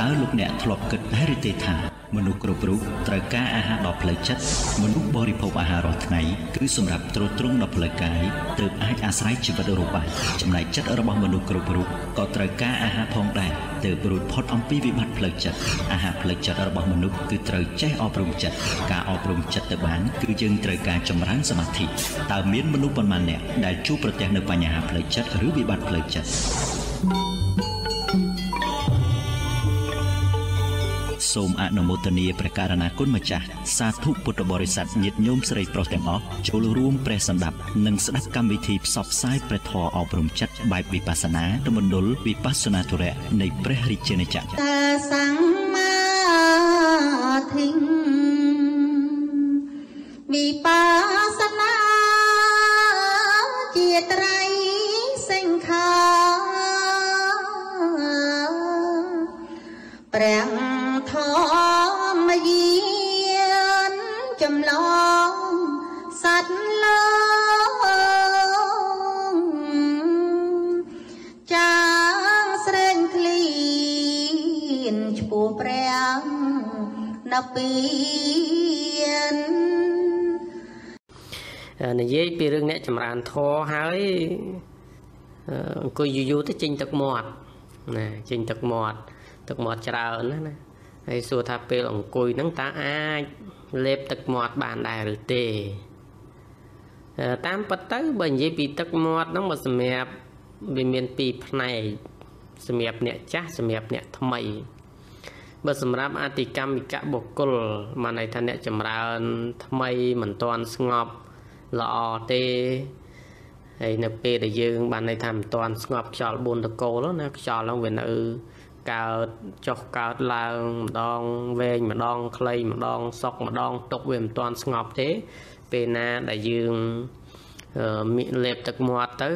តើលោកអ្នកធ្លាប់គិតហើយឬទេថាមនុស្សគ្រប់រូបត្រូវការអាហារដល់ផ្លូវចិត្តមនុស្សបរិភោគអាហាររាល់ថ្ងៃគឺសម្រាប់ទ្រទ្រង់ដល់ផ្លូវកាយទើបអាចអាស្រ័យជីវិតរស់បានចំណែកចិត្តរបស់មនុស្សគ្រប់រូបក៏ត្រូវការអាហារផងដែរទើបរួចផុតអំពីវិបត្តិផ្លូវចិត្តអាហារផ្លូវចិត្តរបស់មនុស្សគឺត្រូវចេះអប់រំចិត្តការអប់រំចិត្តទៅបានគឺយើងត្រូវការចម្រើនសមាធិតើមានមនុស្សប៉ុន្មានអ្នកដែលជួបប្រទះនៅបញ្ហាផ្លូវចិត្តឬវិបត្តិផ្លូវចិត្ត សូមអនុមោទនាព្រះករណាគុណម្ចាស់សាធុពុទ្ធបរិស័ទញាតិញោមស្រីប្រុសទាំងអស់ចូលរួមព្រះសម្ដាប់និងស្ដាប់កម្មវិធីផ្សព្វផ្សាយព្រះធម៌អប់រំចិត្តបែបវិបស្សនាទៅមណ្ឌលវិបស្សនាធរៈនៃព្រះរាជាណាចក្រតាសង្មាធិវិបស្សនាជាត្រៃ ពីននិយាយពីរឿងអ្នកចម្រើនធរហើយអង្គុយយូរយូរទៅចេញទឹកមាត់ណាចេញទឹកមាត់ទឹកមាត់ច្រើនណាណាហើយសួរថាពេលអង្គុយហ្នឹងតើអាចលេបទឹកមាត់បានដែរឬទេតាមពិតទៅបើនិយាយពីទឹកមាត់ហ្នឹងមកសម្រាប់វាមានពីរផ្នែកសម្រាប់អ្នកចាស់សម្រាប់អ្នកថ្មី បើសម្រាប់អតិកម្មវិកបុគ្គលមកន័យថាអ្នកចម្រើន ថ្មីមិនទាន់ស្ងប់ល្អទេហើយនៅពេលដែលយើង បានន័យថាមិនទាន់ស្ងប់ខ្យល់4តកូលណាខ្យល់ហ្នឹងវានៅកើតចុះកើតឡើងម្ដងវែងម្ដងខ្លីម្ដងសុកម្ដងទុកវាមិនទាន់ស្ងប់ទេ ពេលណាដែលយើងមាន លេបទឹកមាត់ទៅ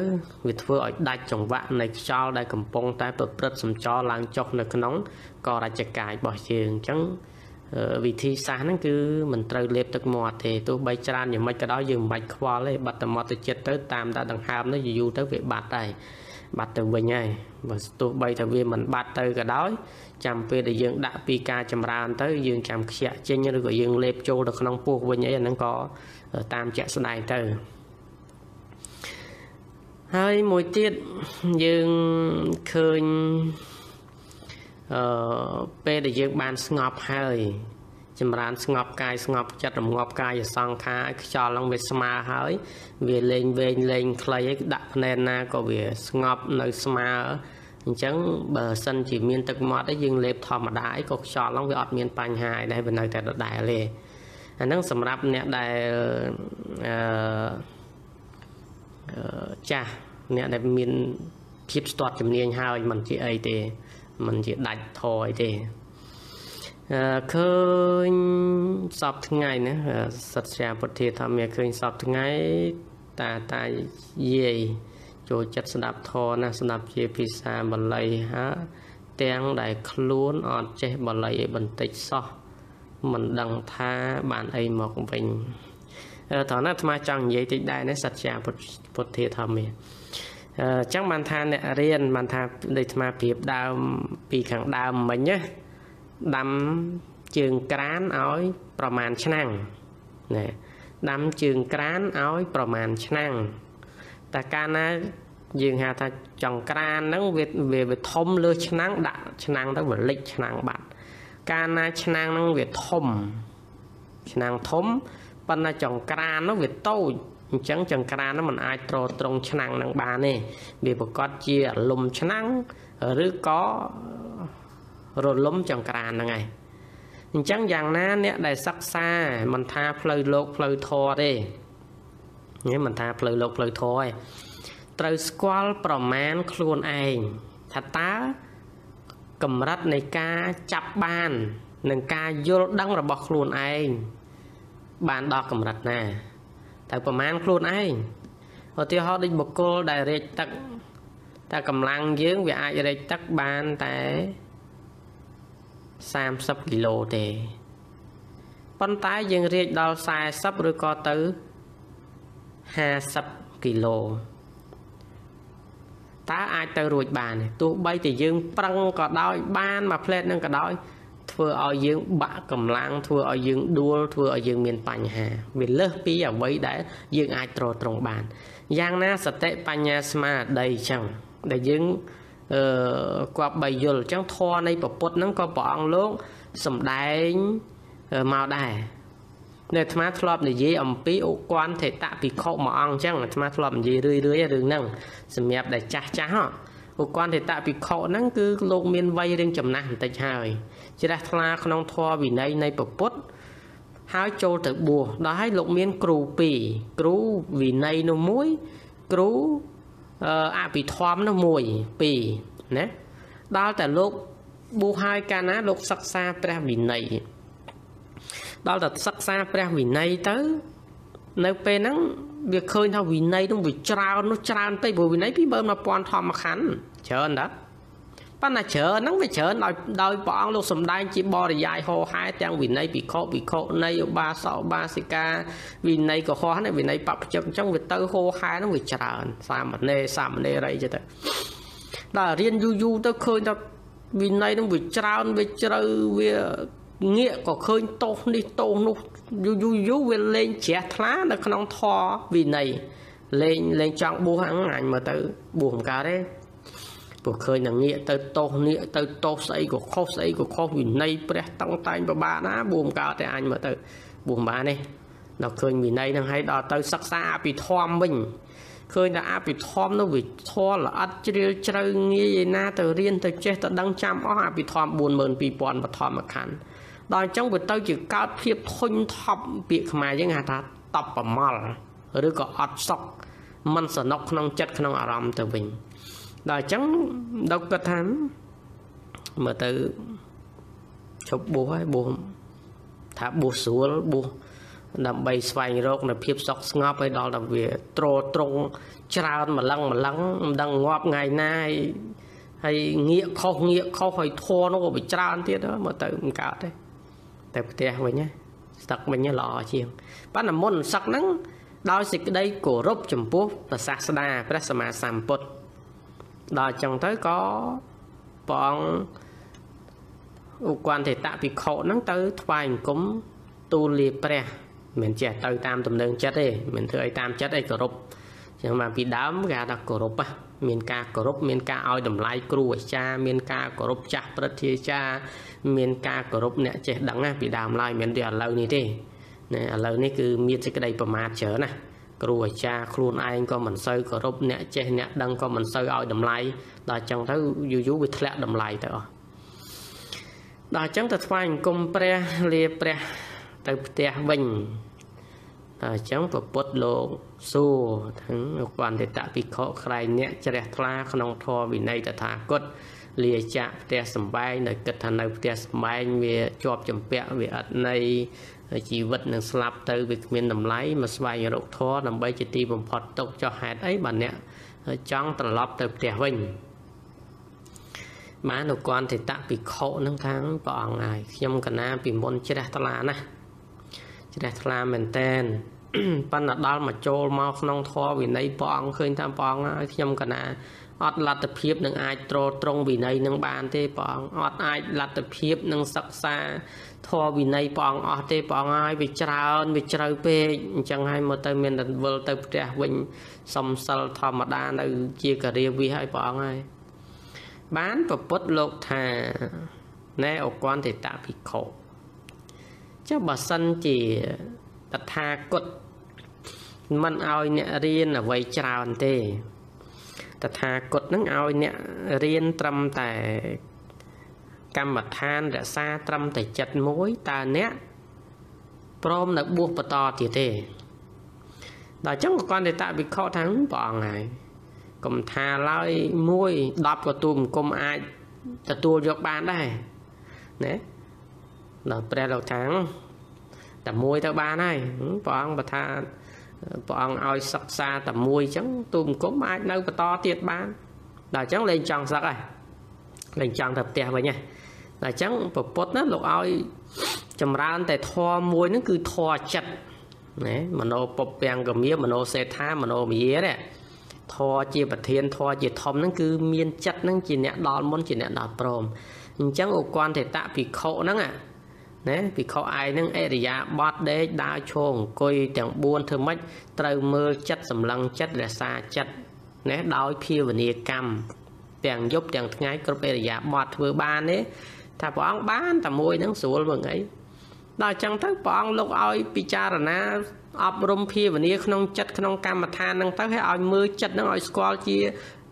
វាធ្វើឲ្យដាច់ចង្វាក់នៃខ្យល់ដែលកំពុងតែប្រព្រឹត្តសម្ចរឡើងចុះនៅក្នុងករាជកាយរបស់យើងអញ្ចឹងវិធីសាស្ត្រហ្នឹងគឺមិនត្រូវលេបទឹកមាត់ទេទោះបីច្រើនយ៉ាងម៉េចក៏ដោយយើងមិនបាច់ខ្វល់ទេបាត់តែមាត់ទៅចិត្តទៅតាមតែដង្ហើមទៅយូរទៅវាបាត់ហើយបាត់ទៅវិញហើយបើទោះបីថាវាមិនបាត់ទៅក៏ដោយចាំពេលដែលយើងដាក់ពីការចម្រើនទៅយើងចាំខ្ជាក់ចេញឬក៏យើងលេបចូលទៅក្នុងពោះវិញអីអាហ្នឹងក៏តាមជាក់ស្ដែងទៅ ហើយមួយទៀតយើងឃើញអឺពេលដែលយើងបានស្ងប់ហើយចម្រើនស្ងប់កាយស្ងប់ចិត្តរងាប់កាយសង្ខារខ្យល់ឡើងវាស្មើហើយ វាលេងវែងលេងខ្លីឲ្យដាក់ភ្នែនណាក៏វាស្ងប់នៅស្មើអញ្ចឹងបើសិនជាមានទឹកមាត់ឯងយើងលេបធម្មតាឯងក៏ខ្យល់ឡើងវាអត់មានបញ្ហាឯដែរវានៅតែដដែលទេអាហ្នឹងសម្រាប់អ្នកដែលអឺ ចាស់អ្នកដែលមានភាពស្ទាត់ជំនាញហើយមិនជាអីទេមិនជាដាច់ធរអីទេឃើញសពថ្ងៃណាសត្យាពុទ្ធាធម្មឃើញសពថ្ងៃតាតាយាយចូលចិត្តស្ដាប់ធរណាស្ដាប់ជាភាសាបាលីហាទាំងដែលខ្លួនអត់ចេះបាលីឲ្យបន្តិចសោះមិនដឹងថាបានអីមកវិញ ត្រង់ណាអាត្មាចង់និយាយតិចដែរណាសត្យាពុទ្ធាធម្មអញ្ចឹងបានថាអ្នករៀនបានថាដូចអាត្មាប្រៀបដើមពីខាងដើមមិញណាដាំជើងក្រានឲ្យប្រមាណឆ្នាំងណាដាំជើងក្រានឲ្យប្រមាណឆ្នាំងតែកាលណាយើងហៅថាចង្ក្រានហ្នឹងវាវាវាធំលើឆ្នាំងដាក់ឆ្នាំងទៅវាលិចឆ្នាំងបាត់កាលណាឆ្នាំងហ្នឹងវាធំឆ្នាំងធំ ប៉ុន្តែចង្ក្រានហ្នឹងវាតូចអញ្ចឹងចង្ក្រានហ្នឹងมันអាចត្រត្រង់ឆ្នាំងហ្នឹងបានទេវាប្រកាសជារលំឆ្នាំងឬក៏រលំចង្ក្រានហ្នឹងឯងអញ្ចឹងយ៉ាងណាអ្នកដែលសិក្សាមិនថាផ្លូវលោកផ្លូវធម៌ទេនេះមិនថាផ្លូវលោកផ្លូវធម៌ទេត្រូវស្គាល់ប្រមាណខ្លួនឯងថាតើកម្រិតនៃការចាប់បាន និងការយល់ដឹងរបស់ខ្លួនឯង បានដល់កម្រិតណាតែប្រមាណខ្លួនឯងឧទាហរណ៍ដូចបុគ្គលដែលរែកទឹកតែកម្លាំងយើងវាអាចរែកទឹកបានតែ30គីឡូទេប៉ុន្តែយើងរៀបដល់40ឬក៏ទៅ50គីឡូតើអាចទៅរួចបានទេទោះបីតែយើងប្រឹងក៏ដោយបានមួយផ្លែតនឹងក៏ដោយ ធ្វើឲ្យយើងបាក់កម្លាំងធ្វើឲ្យយើងដួលធ្វើឲ្យយើងមានបញ្ហាវាលើសពីអ្វីដែលយើងអាចត្រត្រង់បានយ៉ាងណាសតិបញ្ញាស្មារតីអញ្ចឹងដែលយើងអឺគប្បីយល់អញ្ចឹងធម៌នៃពពុទ្ធហ្នឹងក៏ព្រះអង្គលោកសំដែងមកដែរនៅអាត្មាធ្លាប់និយាយអំពីឧគន្ធថេតភិក្ខុមួយអង្គអញ្ចឹងអាត្មាធ្លាប់និយាយរឿយរឿយរឿងហ្នឹងសម្រាប់ដែលចាស់ចាស់ហ៎ឧគន្ធថេតភិក្ខុហ្នឹងគឺលោកមានវ័យរៀងចំណាស់បន្តិចហើយ ជ្រះថ្លាក្នុងធម៌វិន័យនៃពុទ្ធហើយចូលទៅបួសដល់ហើយលោកមានគ្រូពីរគ្រូវិន័យនោះមួយគ្រូអភិធម្មនោះមួយពីរណាដល់តែលោកបួសហើយកាលណាលោកសិក្សាព្រះវិន័យដល់តែសិក្សាព្រះវិន័យទៅ នៅពេលហ្នឹងវាឃើញថាវិន័យនោះវាច្រើននោះច្រើនពេកព្រោះវិន័យពី1000ធម្មខណ្ឌច្រើនតា ប៉ុន្តែច្រើនហ្នឹងវាច្រើនដោយដោយព្រះអង្គលោកសំដែងជាបរិយាយហោហែទាំងវិន័យភិក្ខុភិក្ខុនៃឧបាសកឧបាសិកាវិន័យកុហកនេះវិន័យបព្វជិកអញ្ចឹងវាទៅហោហែហ្នឹងវាច្រើនសាមណេរសាមណេរីចឹងទៅដល់រៀនយូរយូរទៅឃើញថាវិន័យហ្នឹងវាច្រើនវាជ្រៅវាងាកក៏ឃើញតោសនេះតោសនោះយូរយូរយូរវាលេងជ្រះថ្លានៅក្នុងធរវិន័យលេងលេងចង់បួសហ្នឹងអញមើលទៅបួសមិនកើតទេ ព្រោះឃើញតែងាកទៅតោសនេះទៅតោសស្អីក៏ខុសស្អីក៏ខុសវិន័យព្រះតង់តែងប្របាណាបួសមិនកើតទេអញមើលទៅបួសមិនបានទេដល់ឃើញវិន័យហ្នឹងឲ្យដល់ទៅសិក្សាអភិធម្មវិញឃើញថាអភិធម្មនោះវាធម៌ល្អិតជ្រាលជ្រៅងាយឯណាទៅរៀនទៅចេះទៅដឹងចាំអស់អភិធម្ម42000បឋមខណ្ឌដល់អញ្ចឹងវាទៅជាកើតភាពធុញថប់ពាក្យខ្មែរយើងហៅថាតបប្រមល់ឬក៏អត់សុខមិនសនុកក្នុងចិត្តក្នុងអារម្មណ៍ទៅវិញ ដល់អញ្ចឹងដល់គាត់ថាមើលទៅឈប់បួសហើយបួសថាបួសស្រួលបួសដើម្បីស្វែងរកនៅភាពសុខស្ងប់ឲ្យដល់តែវាត្រត្រង់ច្រើនម្លឹងម្លឹងមិនដឹងងាប់ថ្ងៃណាហើយហើយងាកខុសងាកខុសឲ្យធัวនោះក៏វាច្រើនទៀតមើលទៅមិនកើតទេទៅផ្ទះវិញណាសឹកវិញល្អជាងប៉ុន្តែមុនសឹកហ្នឹងដោយសេចក្តីគោរពចំពោះព្រះសាស្តាព្រះសម្មាសម្ពុទ្ធ ដល់អញ្ចឹងទៅក៏ព្រះអង្គឧគន្ធេតភិក្ខុហ្នឹងទៅថ្វាយអង្គមទូលលាព្រះមិនចេះទៅតាមទំនឹងចិត្តទេមិនធ្វើអីតាមចិត្តអីគោរពចឹងមកពីដើមគេហៅថាគោរពមានការគោរពមានការឲ្យតម្លៃគ្រូអាចារ្យមានការគោរពចាស់ព្រឹទ្ធាចារ្យមានការគោរពអ្នកចេះដឹងណាពីដើមឡើយមិនទេឥឡូវនេះទេណាឥឡូវនេះគឺមានសេចក្តីប្រមាទច្រើនណា គ្រូអាចារ្យខ្លួនឯងក៏មិនសូវគោរពអ្នកចេះអ្នកដឹងក៏មិនសូវឲ្យតម្លៃដល់អញ្ចឹងទៅយូរយូរវាធ្លាក់តម្លៃទៅអស់ដល់អញ្ចឹងទៅថ្វាយអង្គមព្រះលាព្រះទៅផ្ទះវិញតែអញ្ចឹងពពុទ្ធលោកសួរទាំងអន្តតភិក្ខុក្រែងអ្នកជ្រះថ្លាក្នុងធម៌វិន័យតថាគតលាចាក់ផ្ទះសំបែងដោយគិតថានៅផ្ទះសំបែងវាជាប់ចម្ពាក់វាអត់ន័យ ជីវិតនឹងស្លាប់ទៅវាគ្មានតម្លៃមកស្វែងរកធម៌ដើម្បីជាទីបំផុតទុកចោះហេតុអីបើអ្នកចង់ត្រឡប់ទៅផ្ទះវិញបាននៅគន្ធតភិក្ខុនឹងខាងព្រះអង្គហើយខ្ញុំកណាពីមុនជ្រះថ្លាណាស់ជ្រះថ្លាមែនតែនប៉ុន្តែដល់មកចូលមកក្នុងធម៌វិន័យព្រះអង្គឃើញថាព្រះអង្គឲ្យខ្ញុំកណាអត់លទ្ធភាពនឹងអាចត្រត្រង់វិន័យនឹងបានទេព្រះអង្គអត់អាចលទ្ធភាពនឹងសិក្សាធម៌វិន័យព្រះអង្គអស់ទេព្រះអង្គឲ្យវាច្រើនវាជ្រៅពេកអញ្ចឹងហើយមកទៅមានតែវិលទៅផ្ទះវិញសំសិលធម្មតានៅជាការាវិសឲ្យព្រះអង្គហើយបានប្រពុតលោកថាណែអកន្តេតភិក្ខុចុះបើសិនជាតថាគតមិនឲ្យអ្នករៀនអ្វីច្រើនទេតថាគតនឹងឲ្យអ្នករៀនត្រឹមតែ កម្មដ្ឋានរក្សាត្រឹមតែចិត្តមួយតើអ្នកព្រមនៅបួសបន្តទៀតទេដល់អញ្ចឹងក៏គាត់តែតវិខថាព្រះអង្គហើយកុំថាឡើយ1 10ក៏ទូមង្គមអាចទទួលយកបានដែរណាដល់ព្រះលោកថាតែមួយទៅបានហើយព្រះអង្គបើថាព្រះអង្គឲ្យសិក្សាតែមួយអញ្ចឹងទូមង្គមអាចនៅបន្តទៀតបានដល់អញ្ចឹងលេងចង់សឹកហើយលេងចង់ទៅផ្ទះវិញហើយដ ល់អញ្ចឹងពពុទ្ធណាលោកឲ្យចម្រើនតែធម៌មួយហ្នឹងគឺធម៌ចិត្តណាមโนពពាំងកមាមโนសេដ្ឋាមโนមយានេះ ធរជាប្រធានធរជាធំហ្នឹងគឺមានចិត្តហ្នឹងជាអ្នកដល់មុនជាអ្នកដល់ព្រមអញ្ចឹងឧគន្ធតភិក្ខុហ្នឹងណាភិក្ខុឯងហ្នឹងអរិយាបត់ដេកដើរឈរអង្គុយទាំង4ធ្វើម៉េចត្រូវមើលចិត្តសម្លឹងចិត្តរក្សាចិត្តណាដោយភាវនាកម្មទាំងយប់ទាំងថ្ងៃគ្រប់អរិយាបត់ធ្វើបានទេ ថាព្រះអង្គបានតែមួយហ្នឹងស្រួលមើងអីដល់អញ្ចឹងទៅព្រះអង្គលោកឲ្យពិចារណាអប់រំភាវនាក្នុងចិត្តក្នុងកម្មដ្ឋានហ្នឹងទៅឲ្យឲ្យមើលចិត្តហ្នឹងឲ្យស្គាល់ជា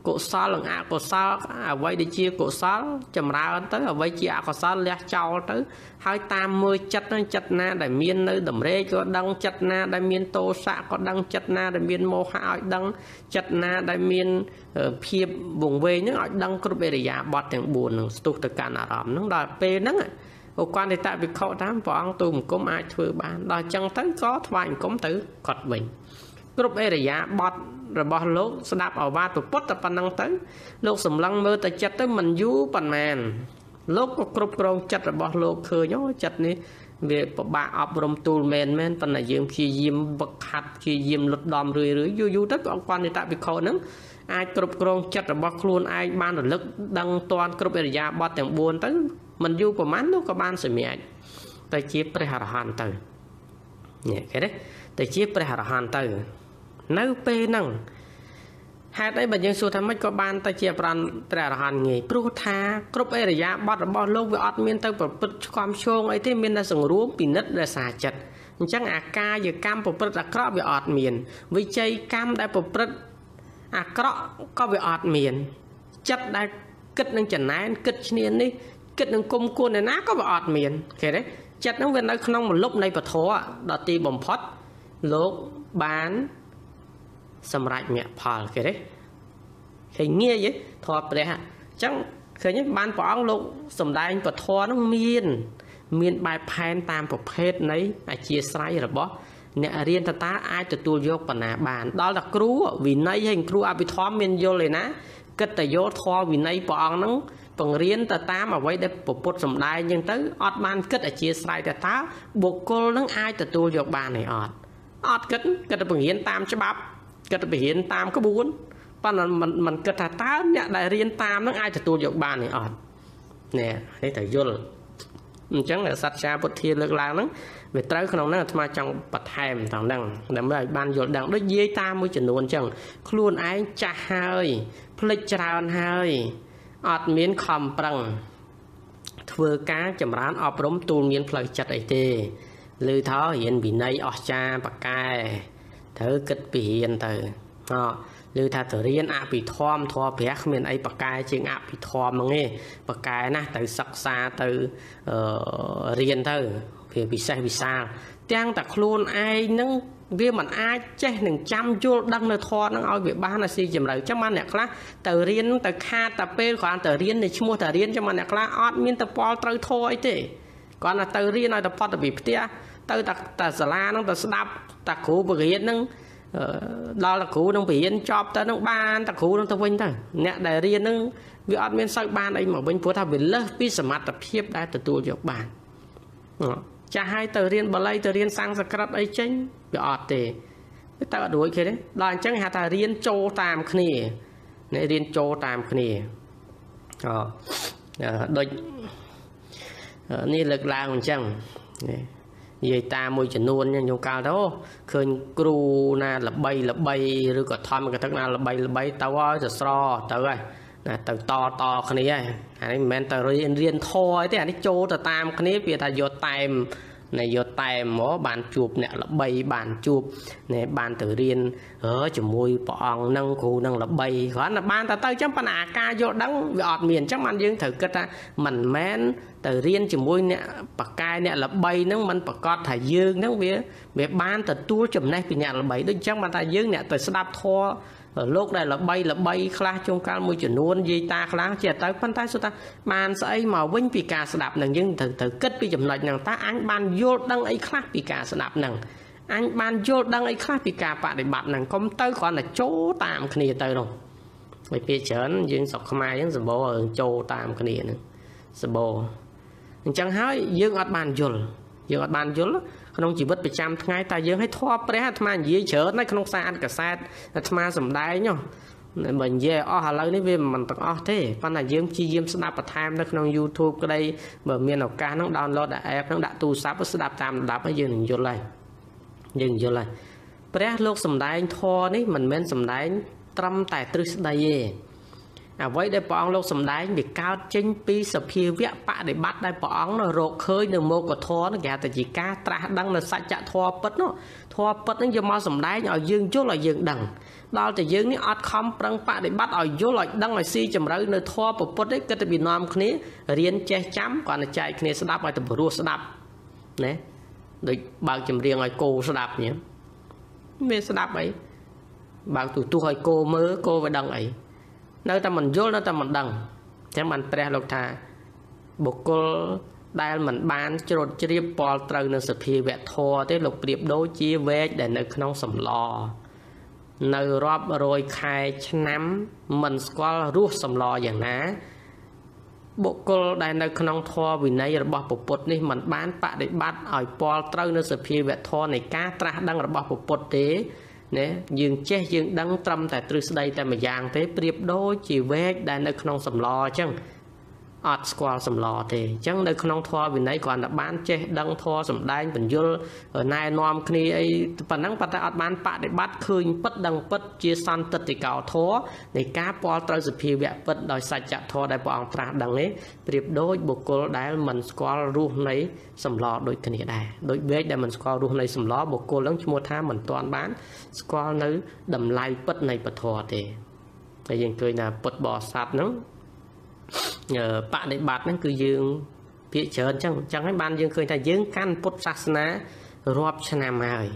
កុសលនិងអកុសលអ្វីដែលជាកុសល ចម្រើនទៅអ្វីជាអកុសលលះចោលទៅ ហើយតាមមើលចិត្តនឹងចិត្តណា ដែលមាននៅតម្រេកក៏ដឹងចិត្តណា ដែលមានទោសៈក៏ដឹងចិត្តណាដែលមានមោហៈឲ្យដឹងចិត្តណាដែលមានភាពវង្វេងនឹងឲ្យដឹងគ្រប់អរិយាបទទាំង4នឹងស្ទុះទៅកាន់អារម្មណ៍នឹងដល់ពេលហ្នឹងឧបកន្តតវិខតាមព្រះអង្គទូមង្គមអាចធ្វើបានដល់អញ្ចឹងទៅក៏ថ្វាយអង្គមទៅគាត់វិញ គ្រប់អរិយាបទរបស់លោកស្ដាប់អវាទពុទ្ធតែប៉ុណ្ណឹងទៅ លោកសម្លឹងមើលតែចិត្តទៅមិនយូរប៉ុន្មាន លោកក៏គ្រប់គ្រងចិត្តរបស់លោកឃើញអូចិត្តនេះវាពិបាកអប់រំទូលមែនមែនប៉ុន្តែយើងព្យាយាមវឹកហាត់ព្យាយាមលុតដំរឿយរឿយយូរយូរទៅអង្គបណ្ឌិតវិខហ្នឹងអាចគ្រប់គ្រងចិត្តរបស់ខ្លួនឯងបានរលឹកដឹងតាន់គ្រប់អរិយាបទទាំង4ទៅមិនយូរប្រហែលនោះក៏បានសម្រេចទៅជាព្រះអរហន្តទៅនេះគេទេទៅជាព្រះអរហន្តទៅ នៅពេលហ្នឹងហេតុអីបើយើងសួរថាម៉េចក៏បានទៅជាប្រានព្រះអរហន្តងាយព្រោះថាគ្រប់អរិយាប័ត្ររបស់លោកវាអត់មានទៅប្រព្រឹត្តឆ្កំឈងអីទេមានតែសង្រួមពិនិត្យរសាចិត្តអញ្ចឹងអាកាយកម្មប្រព្រឹត្តអាក្រក់វាអត់មាន វិជ័យកម្មដែលប្រព្រឹត្តអាក្រក់ក៏វាអត់មាន ចិត្តដែលគិតនឹងចំណែនគិតឈ្នាននេះគិតនឹងគុំគួនឯណាក៏វាអត់មានឃើញទេចិត្តហ្នឹងវានៅក្នុងមលុបនៃពធដល់ទីបំផុតលោកបាន សម្រេចមគ្គផលគេទេឃើញងាយធម៌ព្រះអញ្ចឹងឃើញបានព្រះអង្គលោកសំដែងពធនោះមាន មានបែបផែនតាមប្រភេទនៃអធិស្រ័យរបស់អ្នករៀនតតាអាចទទួលយកបណ្ណាបានដល់តែគ្រូវិន័យហើយគ្រូអភិធម្មមានយល់ឯណាគិតតែយកធម៌វិន័យព្រះអង្គហ្នឹងបង្រៀនទៅតាមអ្វីដែលពពុទ្ធសំដែងអញ្ចឹងទៅអត់បានគិតអធិស្រ័យតែតើបុគ្គលនឹងអាចទទួលយកបានទេអត់អត់គិតគិតតែបង្រៀនតាមច្បាប់ គិតទៅរៀនតាមក្បួនប៉ុន្តែมันมันគិតថាតើអ្នកដែលរៀនតាមនឹងអាចទទួលយកបានទេអត់នេះនេះតែយល់អញ្ចឹងសច្ចាពុទ្ធាលើកឡើងហ្នឹងវាត្រូវក្នុងហ្នឹងអាត្មាចង់បន្ថែមត្រង់ហ្នឹងដើម្បីឲ្យបានយល់ដឹងដូចយាយតាមមួយចំនួនអញ្ចឹងខ្លួនឯងចាស់ហើយភ្លេចច្រើនហើយអត់មានខំប្រឹងធ្វើការចម្រើនអប់រំទូលមានផ្លូវចិត្តអីទេឬថារៀនវិន័យអស្ចារបកែ ត្រូវគិតពីរៀនទៅអឬថាទៅរៀនអភិធម្មធម៌ព្រះគ្មានអីបកែជាងអភិធម្មហ្នឹងឯងបកែណាទៅសិក្សាទៅរៀនទៅវាពិសេសវិសាលទាំងតែខ្លួនឯងហ្នឹងវាមិនអាចចេះនឹងចាំយល់ដឹងនៅធម៌ហ្នឹងឲ្យវាបានអាស៊ីជម្រៅចឹងបានអ្នកខ្លះទៅរៀនទៅខាតតែពេលគ្រាន់តែរៀននៃឈ្មោះតែរៀនចឹងបានអ្នកខ្លះអត់មានតពលត្រូវធម៌អីទេគ្រាន់តែទៅរៀនឲ្យតែផុតទៅពីផ្ទះ ទៅតែតែសាលាហ្នឹងទៅស្ដាប់តាគ្រូបរិញ្ញាហ្នឹងដល់តាគ្រូនឹងបរិញ្ញាចប់ទៅនឹងបានតាគ្រូនឹងទៅវិញទៅអ្នកដែលរៀនហ្នឹងវាអត់មានសូវបានអីមកវិញព្រោះថាវាលើសពីសមត្ថភាពដែលទទួលយកបានចាស់ហើយទៅរៀនបាលីទៅរៀនសំស្ក្រឹតអីចេញវាអត់ទេទៅអត់រួចគេទេដល់អញ្ចឹងហៅថារៀនចូលតាមគ្នានេះរៀនចូលតាមគ្នាអដូចនេះលើកឡើងអញ្ចឹងនេះ និយាយតាមមួយចំនួនខ្ញុំកាលទៅឃើញគ្រូណាល្បីល្បីឬក៏ធម្មកថាណាល្បីល្បីទៅហើយទៅស្រទៅហើយណាទៅតតគ្នាហើយអានេះមិនមែនទៅរៀនរៀនធរទេអានេះចូលទៅតាមគ្នាវាថាយកតែម នៃយកតែមកបានជួបអ្នកល្បីបានជួបណែបានទៅរៀនអឺជាមួយព្រះអង្គនឹងគ្រូនឹងល្បីគ្រាន់តែបានតែទៅចឹងប៉ុន្តែអាការយល់ដឹងវាអត់មានចឹងបានយើងត្រូវគិតថាមិនមែនទៅរៀនជាមួយអ្នកបកែអ្នកល្បីហ្នឹងมันប្រកាសថាយើងហ្នឹងវាវាបានទទួលចំណេះពីអ្នកល្បីដូចចឹងបានថាយើងអ្នកទៅស្ដាប់ធម៌ លោកដែលល្បីល្បីខ្លះជួនកាលមួយចំនួនយាយតាខ្លះជាទៅប៉ុន្តែសុទ្ធថាបានស្អីមកវិញពីការស្ដាប់នឹងយើងត្រូវត្រូវគិតពីចំណុចហ្នឹងតើអញបានយល់ដឹងអីខ្លះពីការស្ដាប់ហ្នឹងអញបានយល់ដឹងអីខ្លះពីការបដិបត្តិហ្នឹងកុំទៅគ្រាន់តែចូលតាមគ្នាទៅនោះហើយពេលច្រើនយើងស្រុកខ្មែរយើងសម្បូររឿងចូលតាមគ្នាហ្នឹងសម្បូរអញ្ចឹងហើយយើងអត់បានយល់យើងអត់បានយល់ ក្នុងជីវិតប្រចាំថ្ងៃតើយើងឲ្យធម៌ព្រះអាត្មានិយាយច្រើននៅក្នុងសារអត្តកសែតអាត្មាសំដែងហ៎បើនិយាយអស់ឥឡូវនេះវាមិនទាំងអស់ទេប៉ុន្តែយើងព្យាយាមស្ដាប់បន្ថែមនៅក្នុង YouTube ក្តីបើមានឱកាសហ្នឹង download app ហ្នឹងដាក់ទូរស័ព្ទស្ដាប់តាមលំដាប់ហើយយើងនឹងយល់ហើយយើងយល់ហើយព្រះលោកសំដែងធម៌នេះមិនមែនសំដែងត្រឹមតែទ្រឹស្ដីទេ អ្វីដែលព្រះអង្គលោកសំដែងវាកើតចេញពីសភាវៈបដិបត្តិដែលព្រះអង្គរកឃើញនៅមុខធម៌គេហៅថាជាការត្រាស់ដឹងនៅសច្ចធម៌ពិតនោះធម៌ពិតនឹងយកមកសំដែងឲ្យយើងយល់ឲ្យយើងដឹងដល់តែយើងនេះអត់ខំប្រឹងបដិបត្តិឲ្យយល់ឲ្យដឹងឲ្យស៊ីជម្រៅនៅធម៌ពុទ្ធនេះគិតតែពីនាំគ្នារៀនចេះចាំគាត់ទៅចែកគ្នាស្ដាប់ឲ្យទៅព្រោះស្ដាប់ណាដូចបើកចម្រៀងឲ្យគោស្ដាប់ញ៉ឹងវាស្ដាប់អីបើកទូទស្សន៍ឲ្យគោមើលគោវាដឹងអី នៅតែមិនយល់នៅតែមិនដឹងអញ្ចឹងបានព្រះលោកថាបុគ្គលដែលមិនបានជ្រត់ជ្រាបពលត្រូវនឹងសភាវៈធរទេលោកប្រៀបដូចជាវែកដែលនៅក្នុងសម្លនៅរាប់រយខែឆ្នាំមិនស្គាល់រសសម្លយ៉ាងណាបុគ្គលដែលនៅក្នុងធម៌វិន័យរបស់ពុទ្ធនេះមិនបានបដិបត្តិឲ្យពលត្រូវនៅសភាវៈធម៌នៃការត្រាស់ដឹងរបស់ពុទ្ធទេ ណាយើងចេះយើងដឹងត្រឹមតែទ្រឹស្ដីតែម្យ៉ាងទេប្រៀបដូចជាវែកដែលនៅក្នុងសម្លអញ្ចឹង អត់ស្គាល់សម្លទេអញ្ចឹងនៅក្នុងធម៌វិន័យគ្រាន់តែបានចេះដឹងធម៌សំដែងបញ្យលណែនាំគ្នាអីប៉ុណ្ណឹងប៉ុន្តែអត់បានបដិបត្តិឃើញពិតដឹងពិតជាសន្តិតិកោធម៌នៃការពាល់ត្រូវសភាវៈពិតដោយសច្ចធម៌ដែលព្រះអង្គត្រាស់ដឹងនេះប្រៀបដូចបុគ្គលដែលមិនស្គាល់រសនៃសម្លដូចគ្នាដែរដូចវេកដែលមិនស្គាល់រសនៃសម្លបុគ្គលនឹងឈ្មោះថាមិនទាន់បាន ស្គាល់នៅតម្លៃពិតនៃពធទេតែយើងឃើញថាពុទ្ធបរិស័ទហ្នឹង បដិបត្តិហ្នឹងគឺយើងភាកច្រើនអញ្ចឹងអញ្ចឹងហើយបានយើងឃើញថាយើងកាន់ពុទ្ធសាសនារាប់ឆ្នាំហើយ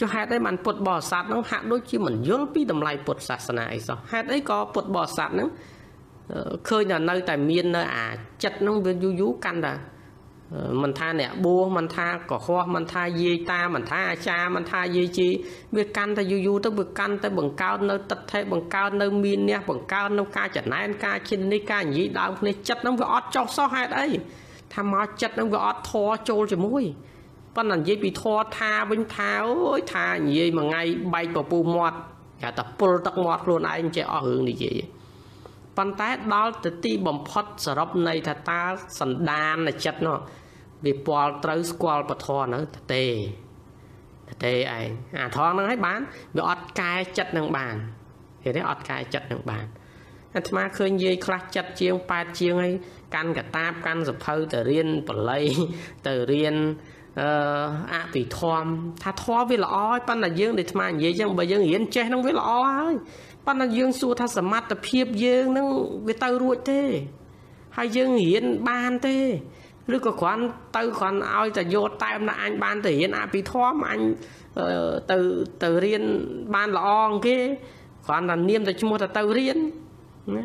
ចុះហេតុអីបានពុទ្ធបរិស័ទហ្នឹងហាក់ដូចជាមិនយល់ពីតម្លៃពុទ្ធសាសនាអីសោះហេតុអីក៏ពុទ្ធបរិស័ទហ្នឹងឃើញថានៅតែមាននៅអាចិត្តហ្នឹងវាយូរយូរកាន់តែ មិនថាអ្នកបួសមិនថាកុហកមិនថាយាយតាមិនថាអាចារ្យមិនថាយាយជីវាកាន់តែយូរយូរទៅវាកាន់តែបង្កើតនៅទឹកថេបង្កើតនៅមានអ្នកបង្កើតនៅការចំណែនការឈិននេះការនិយាយដើមគ្នាចិត្តហ្នឹងវាអត់ចុះសោះហេតុអីថាមកចិត្តហ្នឹងវាអត់ធေါ်ចូលជាមួយប៉ុន្តែនិយាយពីធေါ်ថាវិញថាអូយថានិយាយមួយថ្ងៃបែកពពុះមាត់គេថាពុលទឹកមាត់ខ្លួនឯងចេះអស់រឿងនិយាយ ប៉ុន្តែដល់ទៅទីបំផុតសរុបនៃថាតាសន្តាននៃចិត្តនោះវាពាល់ត្រូវស្គាល់ពធហ្នឹងទេទេឯងអាថងហ្នឹងឲ្យបានវាអត់កែចិត្តនឹងបានឃើញទេអត់កែចិត្តនឹងបានអាត្មាឃើញយាយខ្លះចិត្តជាងប៉ែតជាងឲ្យកាន់កតាបកាន់សភៅទៅរៀនបល័យទៅរៀនអឺអភិធម្មថាធម៌វាល្អហើយប៉ុន្តែយើងដែលអាត្មានិយាយចឹងបើយើងរៀនចេះហ្នឹងវាល្អហើយ ប៉ុន្តែយើងសួរថាសមត្ថភាពយើងហ្នឹងវាទៅរួចទេ ហើយយើងរៀនបានទេឬក៏គ្រាន់ទៅគ្រាន់ឲ្យតែយកតែមណាអញបានទៅរៀនអភិធម្មអញទៅទៅរៀនបានល្អគេគ្រាន់តែនាមតែឈ្មោះទៅទៅរៀនណា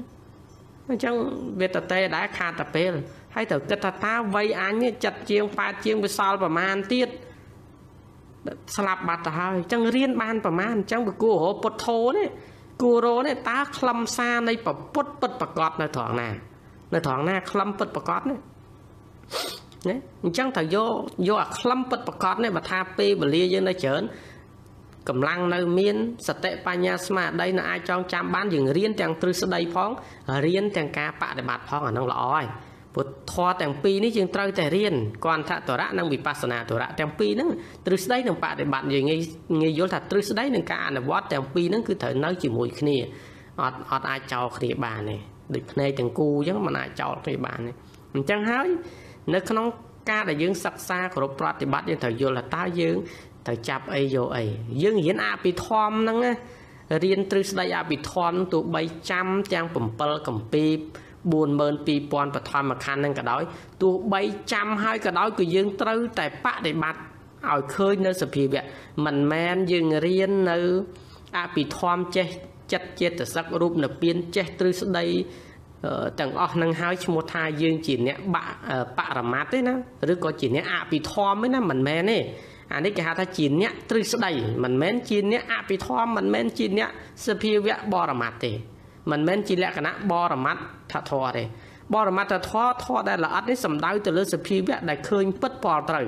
អញ្ចឹងវាតតេដែរខាតតែពេលហើយត្រូវគិតថាតាវ័យអញចិត្តជាងប៉ែតជាងវិសល់ប្រមាណទៀតស្លាប់បាត់ទៅហើយអញ្ចឹងរៀនបានប្រមាណអញ្ចឹងវាគួររពុទ្ធោនេះ គួររនេះតើខ្លឹមសារនៃពុទ្ធពិតប្រកបនៅត្រង់ណា នៅត្រង់ណាខ្លឹមពិតប្រកបនេះណាអញ្ចឹងត្រូវយកយកអាខ្លឹមពិតប្រកបនេះបើថាពេលវេលាយើងនៅច្រើនកម្លាំងនៅមានសតិបញ្ញាស្មារតីនៅអាចចងចាំបានយើងរៀនទាំងទ្រឹស្ដីផងរៀនទាំងការបដិបត្តិផងអានឹងល្អហើយ ពុទ្ធធម៌ទាំងពីរនេះយើងត្រូវតែរៀនគន្ធតរៈនិងវិបស្សនាតរៈទាំងពីរហ្នឹងទ្រឹស្ដីនិងបដិបត្តិយើងងាយងាយយល់ថាទ្រឹស្ដីនិងការអនុវត្តទាំងពីរហ្នឹងគឺត្រូវនៅជាមួយគ្នាអត់អត់អាចចោលគ្នាបានទេដូចភ្នែកទាំងគូអញ្ចឹងមិនអាចចោលគ្នាបានទេអញ្ចឹងហើយនៅក្នុងការដែលយើងសិក្សាគ្រប់ប្រតិបត្តិយើងត្រូវយល់ថាតើយើងត្រូវចាប់អីយកអីយើងរៀនអភិធម្មហ្នឹងណារៀនទ្រឹស្ដីអភិធម្មទោះបីចាំទាំង7កម្ពី 42000បឋមខណ្ឌហ្នឹងក៏ដោយទោះបីចាំហើយក៏ដោយគឺយើងត្រូវតែបដិបត្តិឲ្យឃើញនៅសភាវៈមិនមែនយើងរៀននៅអភិធម្មចេះចិត្តចេតសិករូបនិព្វានចេះទ្រឹស្ដីទាំងអស់នឹងហើយឈ្មោះថាយើងជាអ្នកបាក់បរមត្តទេណាឬក៏ជាអ្នកអភិធម្មទេណាមិនមែនទេអានេះគេហៅថាជាអ្នកទ្រឹស្ដីមិនមែនជាអ្នកអភិធម្មមិនមែនជាអ្នកសភាវៈបរមត្តទេមិនមែនជាលក្ខណៈបរមត្ត ធធរទេបរមត្តធធធដែលល្អិតនេះសំដៅទៅលើសភាវៈដែលឃើញពិតពលត្រូវ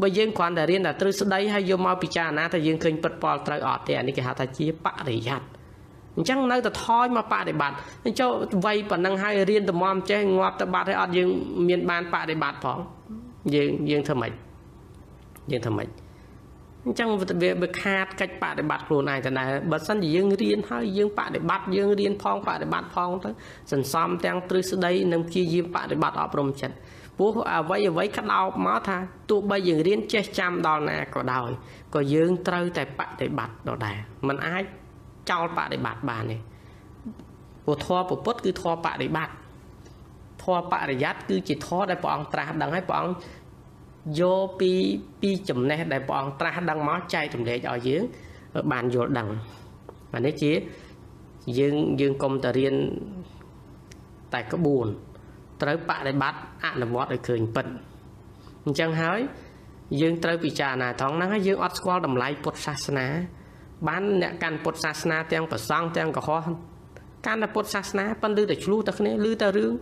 បើយើងគ្រាន់តែរៀនតែទ្រឹស្ដីហើយយកមកពិចារណាថាយើងឃើញពិតផលត្រូវអត់ទេអានេះគេហៅថាជាបរិយ័តអញ្ចឹងនៅតែថយមកបដិបត្តិអញ្ចឹងវ័យប៉ុណ្ណឹងហើយរៀនតម្រាំចេះងាប់ទៅបាត់ហើយអត់យើងមានបានបដិបត្តិផងយើងយើងធ្វើម៉េចយើងធ្វើម៉េច អញ្ចឹងវាវាខាតកិច្ចបដិបត្តិខ្លួនឯងទៅដែរបើសិនជាយើងរៀនហើយយើងបដិបត្តិយើងរៀនផងបដិបត្តិផងទៅសន្សំទាំងទ្រឹស្ដីនិងព្យាយាមបដិបត្តិអប់រំចិត្តពោះអ្វីអ្វីក្តោបមកថាទោះបីយើងរៀនចេះចាំដល់ណាក៏ដោយក៏យើងត្រូវតែបដិបត្តិដដែលมันអាចចោលបដិបត្តិបានទេពោះធម៌ពុទ្ធគឺធម៌បដិបត្តិធម៌បរិយ័តគឺជាធម៌ដែលព្រះអង្គត្រាស់ដឹងហើយព្រះអង្គ យកពីពីចំណេះដែលព្រះអង្គត្រាស់ដឹងមកចែកចម្លែកឲ្យយើងបានយល់ដឹងអានេះជាយើងយើងកុំតែរៀនតែក្បួនត្រូវបដិបត្តិអនុវត្តឲ្យឃើញពិតអញ្ចឹងហើយយើងត្រូវពិចារណាថងហ្នឹងហើយយើងអត់ស្គាល់តម្លៃពុទ្ធសាសនា បានអ្នកកាន់ពុទ្ធសាសនាទាំងប្រសង់ទាំងកុហកកាន់តែពុទ្ធសាសនាប៉ុន្តែតែឆ្លុះតែគ្នាឮតែរឿង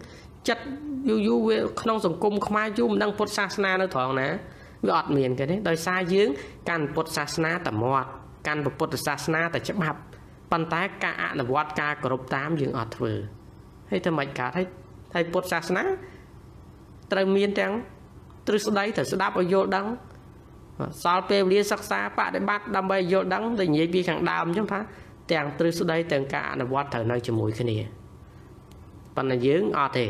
ចិត្តយូរយូរវាក្នុងសង្គមខ្មែរយូរមិនដឹងពុទ្ធសាសនានៅត្រង់ណាវាអត់មានគេទេដោយសារយើងកាន់ពុទ្ធសាសនាតែមាត់កាន់ពុទ្ធសាសនាតែច្បាប់ប៉ុន្តែការអនុវត្តការគោរពតាមយើងអត់ធ្វើហើយតែមិនកើតហើយហើយពុទ្ធសាសនាត្រូវមានទាំងទ្រឹស្ដីត្រូវស្ដាប់ឲ្យយល់ដឹងសល់ពេលវេលាសិក្សាបដិបត្តិដើម្បីយល់ដឹងដូចនិយាយពីខាងដើមអញ្ចឹងថាទាំងទ្រឹស្ដីទាំងការអនុវត្តត្រូវនៅជាមួយគ្នាប៉ុន្តែយើងអត់ទេ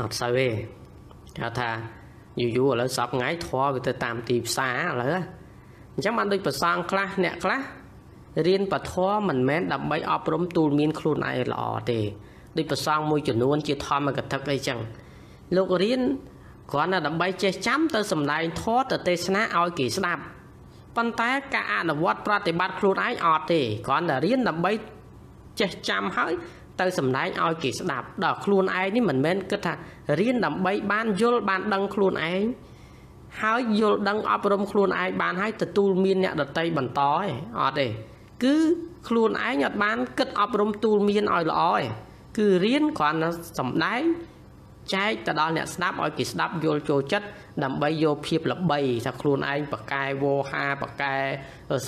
អត់សូវទេគេថាយូរយូរឥឡូវសពថ្ងៃធွာវាទៅតាមទីផ្សារឥឡូវអញ្ចឹងបានដូចប្រសងខ្លះអ្នកខ្លះរៀនពធមិនមែនដើម្បីអប់រំទូលមានខ្លួនឯងល្អទេដូចប្រសងមួយចំនួនជាធម្មកថាអីចឹងលោករៀនគ្រាន់តែដើម្បីចេះចាំទៅសំដែងធម៌ទៅទេសនាឲ្យគេស្ដាប់ប៉ុន្តែការអនុវត្តប្រតិបត្តិខ្លួនឯងអត់ទេគ្រាន់តែរៀនដើម្បីចេះចាំហើយ ទៅសំដែងឲ្យគេស្ដាប់ដល់ខ្លួនឯងនេះមិនមែនគិតថារៀនដើម្បីបានយល់បានដឹងខ្លួនឯងហើយយល់ដឹងអប់រំខ្លួនឯងបានហើយទទួលមានអ្នកដតីបន្តឯងអត់ទេគឺខ្លួនឯងអត់បានគិតអប់រំទូលមានឲ្យល្អឯងគឺរៀនគ្រាន់តែសំដែងចែកទៅដល់អ្នកស្ដាប់ឲ្យគេស្ដាប់យល់ចូលចិត្តដើម្បីយកភាពល្បីថាខ្លួនឯងបកកែវោហាបកកែ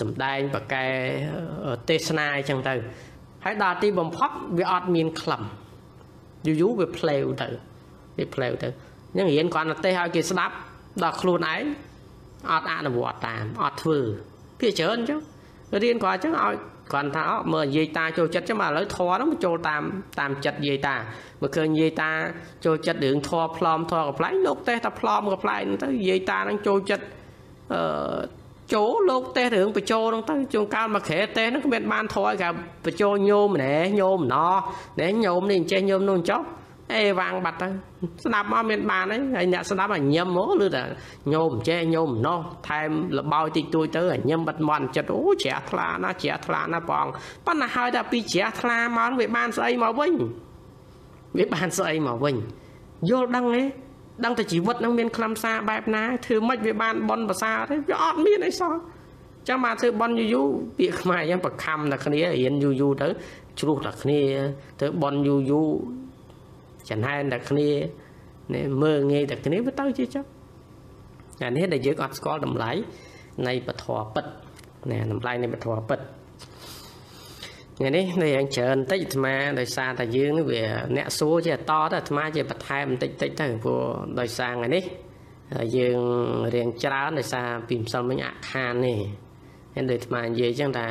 សំដែងបកកែទេសនាអញ្ចឹងទៅ ហើយដល់ទីបំផុតវាអត់មានក្លឹមយូរយូរវាផ្លេវទៅវាផ្លេវទៅអញ្ចឹងរៀនគ្រាន់តែទេសឲ្យគេស្ដាប់ដល់ខ្លួនឯងអត់អនុវត្តតាមអត់ធ្វើវាច្រើនអញ្ចឹងរៀនគ្រាន់អញ្ចឹងឲ្យគ្រាន់ថាអមើលយាយតាចូលចិត្តចឹងមកឥឡូវធေါ်ហ្នឹងចូលតាមតាមចិត្តយាយតាបើឃើញយាយតាចូលចិត្តរឿងធေါ်ផ្លอมធေါ်កំ pl ែងលោកទេតែផ្លอมកំ pl ែងទៅយាយតាហ្នឹងចូលចិត្តអឺ ចូលលោកទេរឿងបញ្ចោហ្នឹងទៅជួនកាលមកក្រែទេហ្នឹងគ្មានបានធរគេបញ្ចោញោមណែញោមណោណែញោមនេះចេះញោមនោះចុះអេវាងបាត់ទៅស្ដាប់មកមានបានហើយហើយអ្នកស្ដាប់ឲ្យញឹមមកឬតែញោមចេះញោមណោថែមលបោយតិចតួចទៅឲ្យញឹមបាត់មន់ចិត្តអូជ្រះថ្លាណាជ្រះថ្លាណាបងប៉ុន្តែហើយតែពីជ្រះថ្លាមកវាបានស្អីមកវិញវាបានស្អីមកវិញយល់ដឹងទេ ដឹងតែជីវិតនឹងមានខ្លឹមសារបែបណាធ្វើម៉េចវាបានបនភាសាទេវាអត់មានអីសោះចាំមកធ្វើបនយូរយូរពាក្យខ្មែរយ៉ាងប្រខំតែគ្នារៀនយូរយូរទៅជ្រុះតែគ្នាធ្វើបនយូរយូរចំណែនតែគ្នានេះមើលងាយតែគ្នាវាទៅជាចុះអានេះដែលយើងអត់ស្គាល់តម្លៃនៃពធពិតណាតម្លៃនៃពធពិត ថ្ងៃនេះនៅយ៉ាងច្រើនបន្តិចអាត្មាដោយសារតែយើងនេះវាអ្នកសួរជាតទៅអាត្មាជាបន្ថែមបន្តិចតិចទៅព្រោះដោយសារថ្ងៃនេះយើងរៀងច្រើនដោយសារពីម្សិលមិញអខាននេះហើយដូចអាត្មានិយាយចឹងថា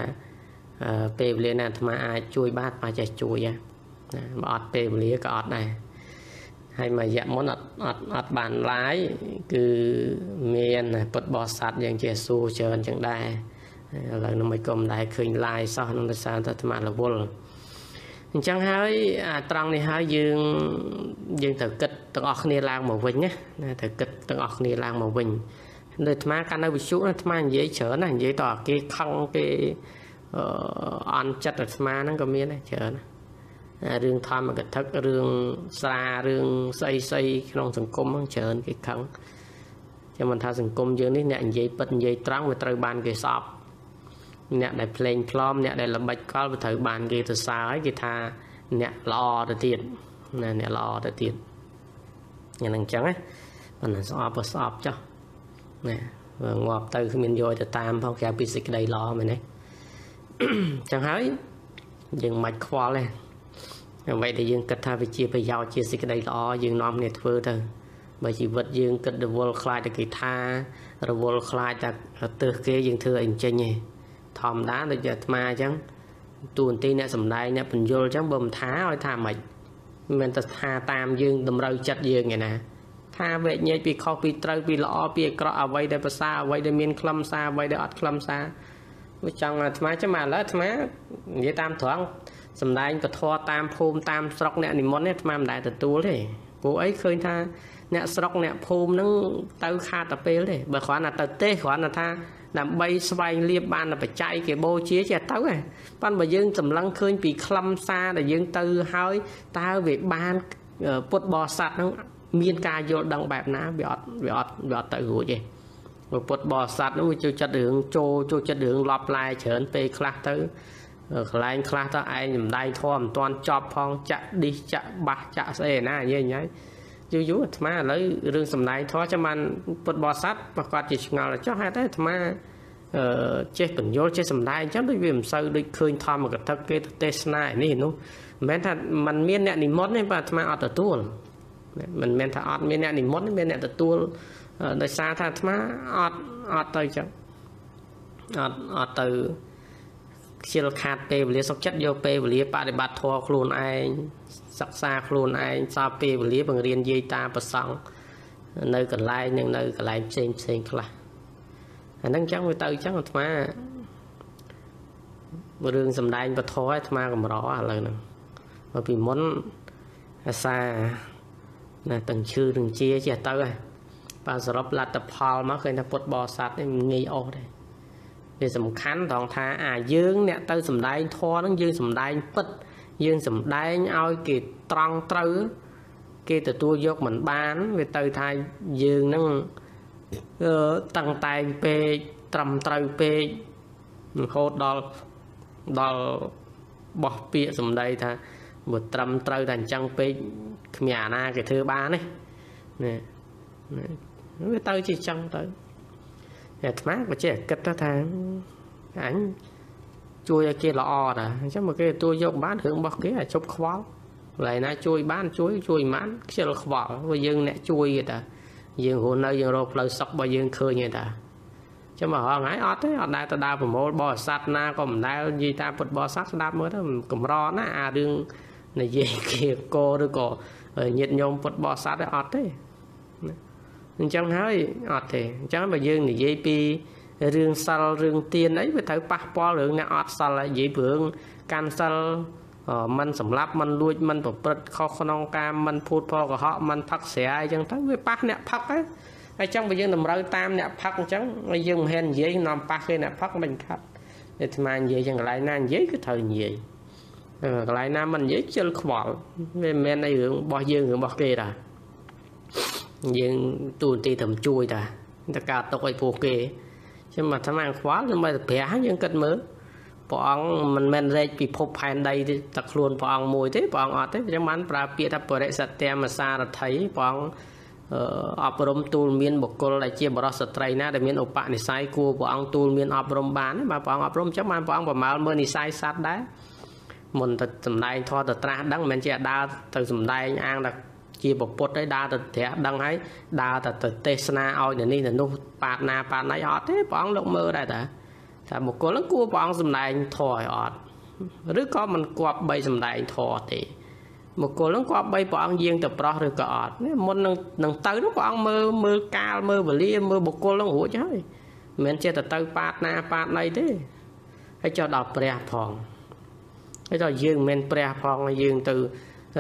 ពេលវេលាណាអាត្មាអាចជួយបានអាចចេះជួយណាបើអត់ពេលវេលាក៏អត់ដែរហើយមួយរយៈមុនអត់អត់អត់បានឡាយគឺមានពុទ្ធបរិស័ទយើងជាសួរច្រើនចឹងដែរ ឥឡូវនឹងមិនក៏មិនដែរឃើញ live សោះនឹងដោយសារតែអាត្មារវល់អញ្ចឹងហើយអាត្រង់នេះហើយយើងយើងត្រូវគិតទាំងអស់គ្នាឡើងមកវិញណាត្រូវគិតទាំងអស់គ្នាឡើងមកវិញនៅអាត្មាកាលនៅវិសុអាត្មានិយាយច្រើនណានិយាយតើគេខឹងគេអន់ចិត្តអាត្មាហ្នឹងក៏មានដែរច្រើនណារឿងធម្មកថារឿងស្រារឿងស្អីស្អីក្នុងសង្គមហ្នឹងច្រើនគេខឹងចាំមិនថាសង្គមយើងនេះអ្នកនិយាយពិតនិយាយត្រង់វាត្រូវបានគេស្អប់ អ្នកដែលភ្លេងផ្លอมអ្នកដែលល្បិចកលវាត្រូវបានគេទៅសារហើយគេថាអ្នកល្អទៅទៀតណាអ្នកល្អទៅទៀតយ៉ាងហ្នឹងអញ្ចឹងណាប៉ុន្តែស្អប់ក៏ស្អប់ចុះណាងាប់ទៅគ្មានយកទៅតាមផងក្រៅពីសេចក្តីល្អមែនទេចឹងហើយយើងមិនខ្វល់ទេអ្វីដែលយើងគិតថាវាជាប្រយោជន៍ជាសេចក្តីល្អយើងនាំគ្នាធ្វើទៅបើជីវិតយើងគិតរវល់ខ្លាចតែគេថារវល់ខ្លាចតែទើសគេយើងធ្វើអីចេញទេ ធម្មតាដូចជាអាត្មាអញ្ចឹងទូនទីអ្នកសំដែងអ្នកបញ្យលអញ្ចឹងបើមិនថាឲ្យថាមិនមិនមែនតែថាតាមយើងតម្រូវចិត្តយើងឯណាថាវែកញែកពីខុសពីត្រូវពីល្អពីអាក្រក់អ្វីដែលប្រសើរអ្វីដែលមានខ្លឹមសារអ្វីដែលអត់ខ្លឹមសារវាចង់អាត្មាចាំមកឥឡូវអាត្មានិយាយតាមត្រង់សំដែងពធតាមភូមិតាមស្រុកអ្នកនិមន្តនេះអាត្មាមិនដែលទទួលទេព្រោះអីឃើញថាអ្នកស្រុកអ្នកភូមិហ្នឹងទៅខាតតែពេលទេបើគ្រាន់តែទៅទេគ្រាន់តែថា ដើម្បីស្វែងលៀបបានបច្ច័យគេបូជាចេះទៅហ៎ប៉ុន្តែបើយើងសម្លឹងឃើញពីខ្លឹមសារដែលយើងទៅហើយតើវាបានពុទ្ធបរិស័ទហ្នឹងមានការយល់ដឹងបែបណាវាអត់វាអត់វាអត់ទៅរួចទេពុទ្ធបរិស័ទនោះវាចូលចិត្តរឿងចូលចូលចិត្តរឿងលប់ឡាយច្រើនពេលខ្លះទៅកន្លែងខ្លះទៅឯងចំដៃធម៌មិនទាន់ចប់ផងចាក់ឌីសចាក់បាសចាក់ស្អីណានិយាយញ៉ៃ យូរយូរអាត្មាឥឡូវរឿងសំដែងធម៌ចាំបានពុទ្ធបរិស័ទប្រកាសជាឆ្ងល់ចុះហេតុតែអាត្មាអឺចេះបញ្យល់ចេះសំដែងអញ្ចឹងដូចវាមិនសូវដូចឃើញធម្មកថាគេទេសនានេះនោះមិនមែនថាมันមានអ្នកនិមន្តទេបាទអាត្មាអត់ទទួលមិនមែនថាអត់មានអ្នកនិមន្តមានអ្នកទទួលដោយសារថាអាត្មាអត់អត់ទៅចឹងអត់អត់ទៅ ខ្ជិលខាតពេលវេលាសុខចិត្តយកពេលវេលាបប្រតិបត្តិធម៌ខ្លួនឯងសិក្សាខ្លួនឯងសល់ពេលវេលាបង្រៀនយាយតាប្រសង់នៅកន្លែងនឹងនៅកន្លែងផ្សេងផ្សេងខ្លះអាហ្នឹងចឹងវាទៅចឹងអាត្មារឿងសំដែងពធអាត្មាកម្រឥឡូវហ្នឹងមកពីមុនអាសាណាទាំងឈឺទាំងជាចេះទៅហ่ะបាទសរុបលទ្ធផលមកឃើញថាពុទ្ធបរិស័ទនេះងាយអស់ទេ វាសំខាន់ត្រង់ថាអាយើង អ្នកទៅសំដែងធម៌ហ្នឹងយើងសំដែងពិត យើងសំដែងឲ្យគេត្រង់ត្រូវ គេទទួលយកមិនបាន វាទៅថាយើងនឹងតឹងតែងពេកត្រឹមត្រូវពេករហូតដល់ដល់បោះពាក្យសម្ដីថាបើត្រឹមត្រូវតែអញ្ចឹងពេកគ្មានអាណាគេធ្វើបានទេណាវាទៅជាចឹងទៅ អាត្មាក៏ចេះគិតថាអញជួយឲ្យគេល្អតាអញ្ចឹងមកគេទទួលយកបានរឿងរបស់គេឲ្យជប់ខ្វល់កន្លែងណាជួយបានជួយជួយបានខ្ជិលខ្វល់ព្រោះយើងអ្នកជួយគេតាយើងរស់នៅយើងរកផ្លូវសុខរបស់យើងឃើញទេតាចាំមកហងៃអត់ទេអត់ដែលទៅដើរប្រមូលបរិស័ទណាក៏មិនដែលនិយាយតាមពុទ្ធបរិស័ទស្ដាប់មើលទៅកម្រណាអារឿងនិយាយគេកឬក៏ញាតញោមពុទ្ធបរិស័ទអត់ទេ អញ្ចឹងហើយអត់ទេអញ្ចឹងបើយើងនិយាយពីរឿងសិលរឿងទៀនអីវាត្រូវប៉ះពាល់រឿងអ្នកអត់សិលនិយាយពីរឿងកាន់សិលมันសម្លាប់มันលួចมันប្រព្រឹត្តខុសក្នុងការมันភូតផលកុហកมันផឹកស្រាអញ្ចឹងទៅវាប៉ះអ្នកផឹកហ្នឹងហើយចឹងបើយើងតម្រូវតាមអ្នកផឹកអញ្ចឹងហើយយើងមិនហ៊ាននិយាយនាំប៉ះគេអ្នកផឹកមិនខាត់តែអាត្មានិយាយចឹងកន្លែងណានិយាយគឺត្រូវនិយាយកន្លែងណាមិននិយាយជិលខ្វល់វាមិនមែនអីរឿងរបស់យើងរឿងរបស់គេតា យើងទូនទីត្រឹមជួយតាតែការຕົកឲ្យពួកគេខ្ញុំអាត្មាខ្វល់ខ្ញុំទៅប្រាស់យើងគិតមើលព្រះអង្គមិនមែនរែកពិភពផែនដីតែខ្លួនព្រះអង្គមួយទេព្រះអង្គអត់ទេចឹងបានប្រើពាក្យថាបរិសត្യമសារថីព្រះអង្គអប់រំទូលមានបុគ្គលដែលជាបរិសុទ្ធស្ត្រីណាដែលមានឧបនិស្ស័យគួរព្រះអង្គទូលមានអប់រំបានបាទព្រះអង្គអប់រំចឹងបានព្រះអង្គប្រមាលមើលនិស្ស័យសត្វដែរមុនទៅសំដែងធម៌ទៅត្រាស់ដឹងមិនមែនជាដើរទៅសំដែងអាងតែ ជាពពុទ្ធហើយដើរទៅត្រាស់ដឹងហើយដើរទៅទៅទេសនាឲ្យនៅនេះនៅនោះប៉ាតណាប៉ាតណៃអត់ទេព្រះអង្គលោកមើលដែរតាថាបុគ្គលហ្នឹងគួរព្រះអង្គសំដែងធម៌ឲ្យអត់ឬក៏មិនគប់បីសំដែងធម៌ទេបុគ្គលហ្នឹងគប់បីព្រះអង្គយាងទៅប្រោះឬក៏អត់មុននឹងនឹងទៅនោះព្រះអង្គមើលមើលកាលមើលវេលាមើលបុគ្គលហ្នឹងរួចហើយមិនមែនចេះតែទៅប៉ាតណាប៉ាតណៃទេហើយចុះដល់ព្រះផងហើយដល់យើងមិនមែនព្រះផងយើងទៅ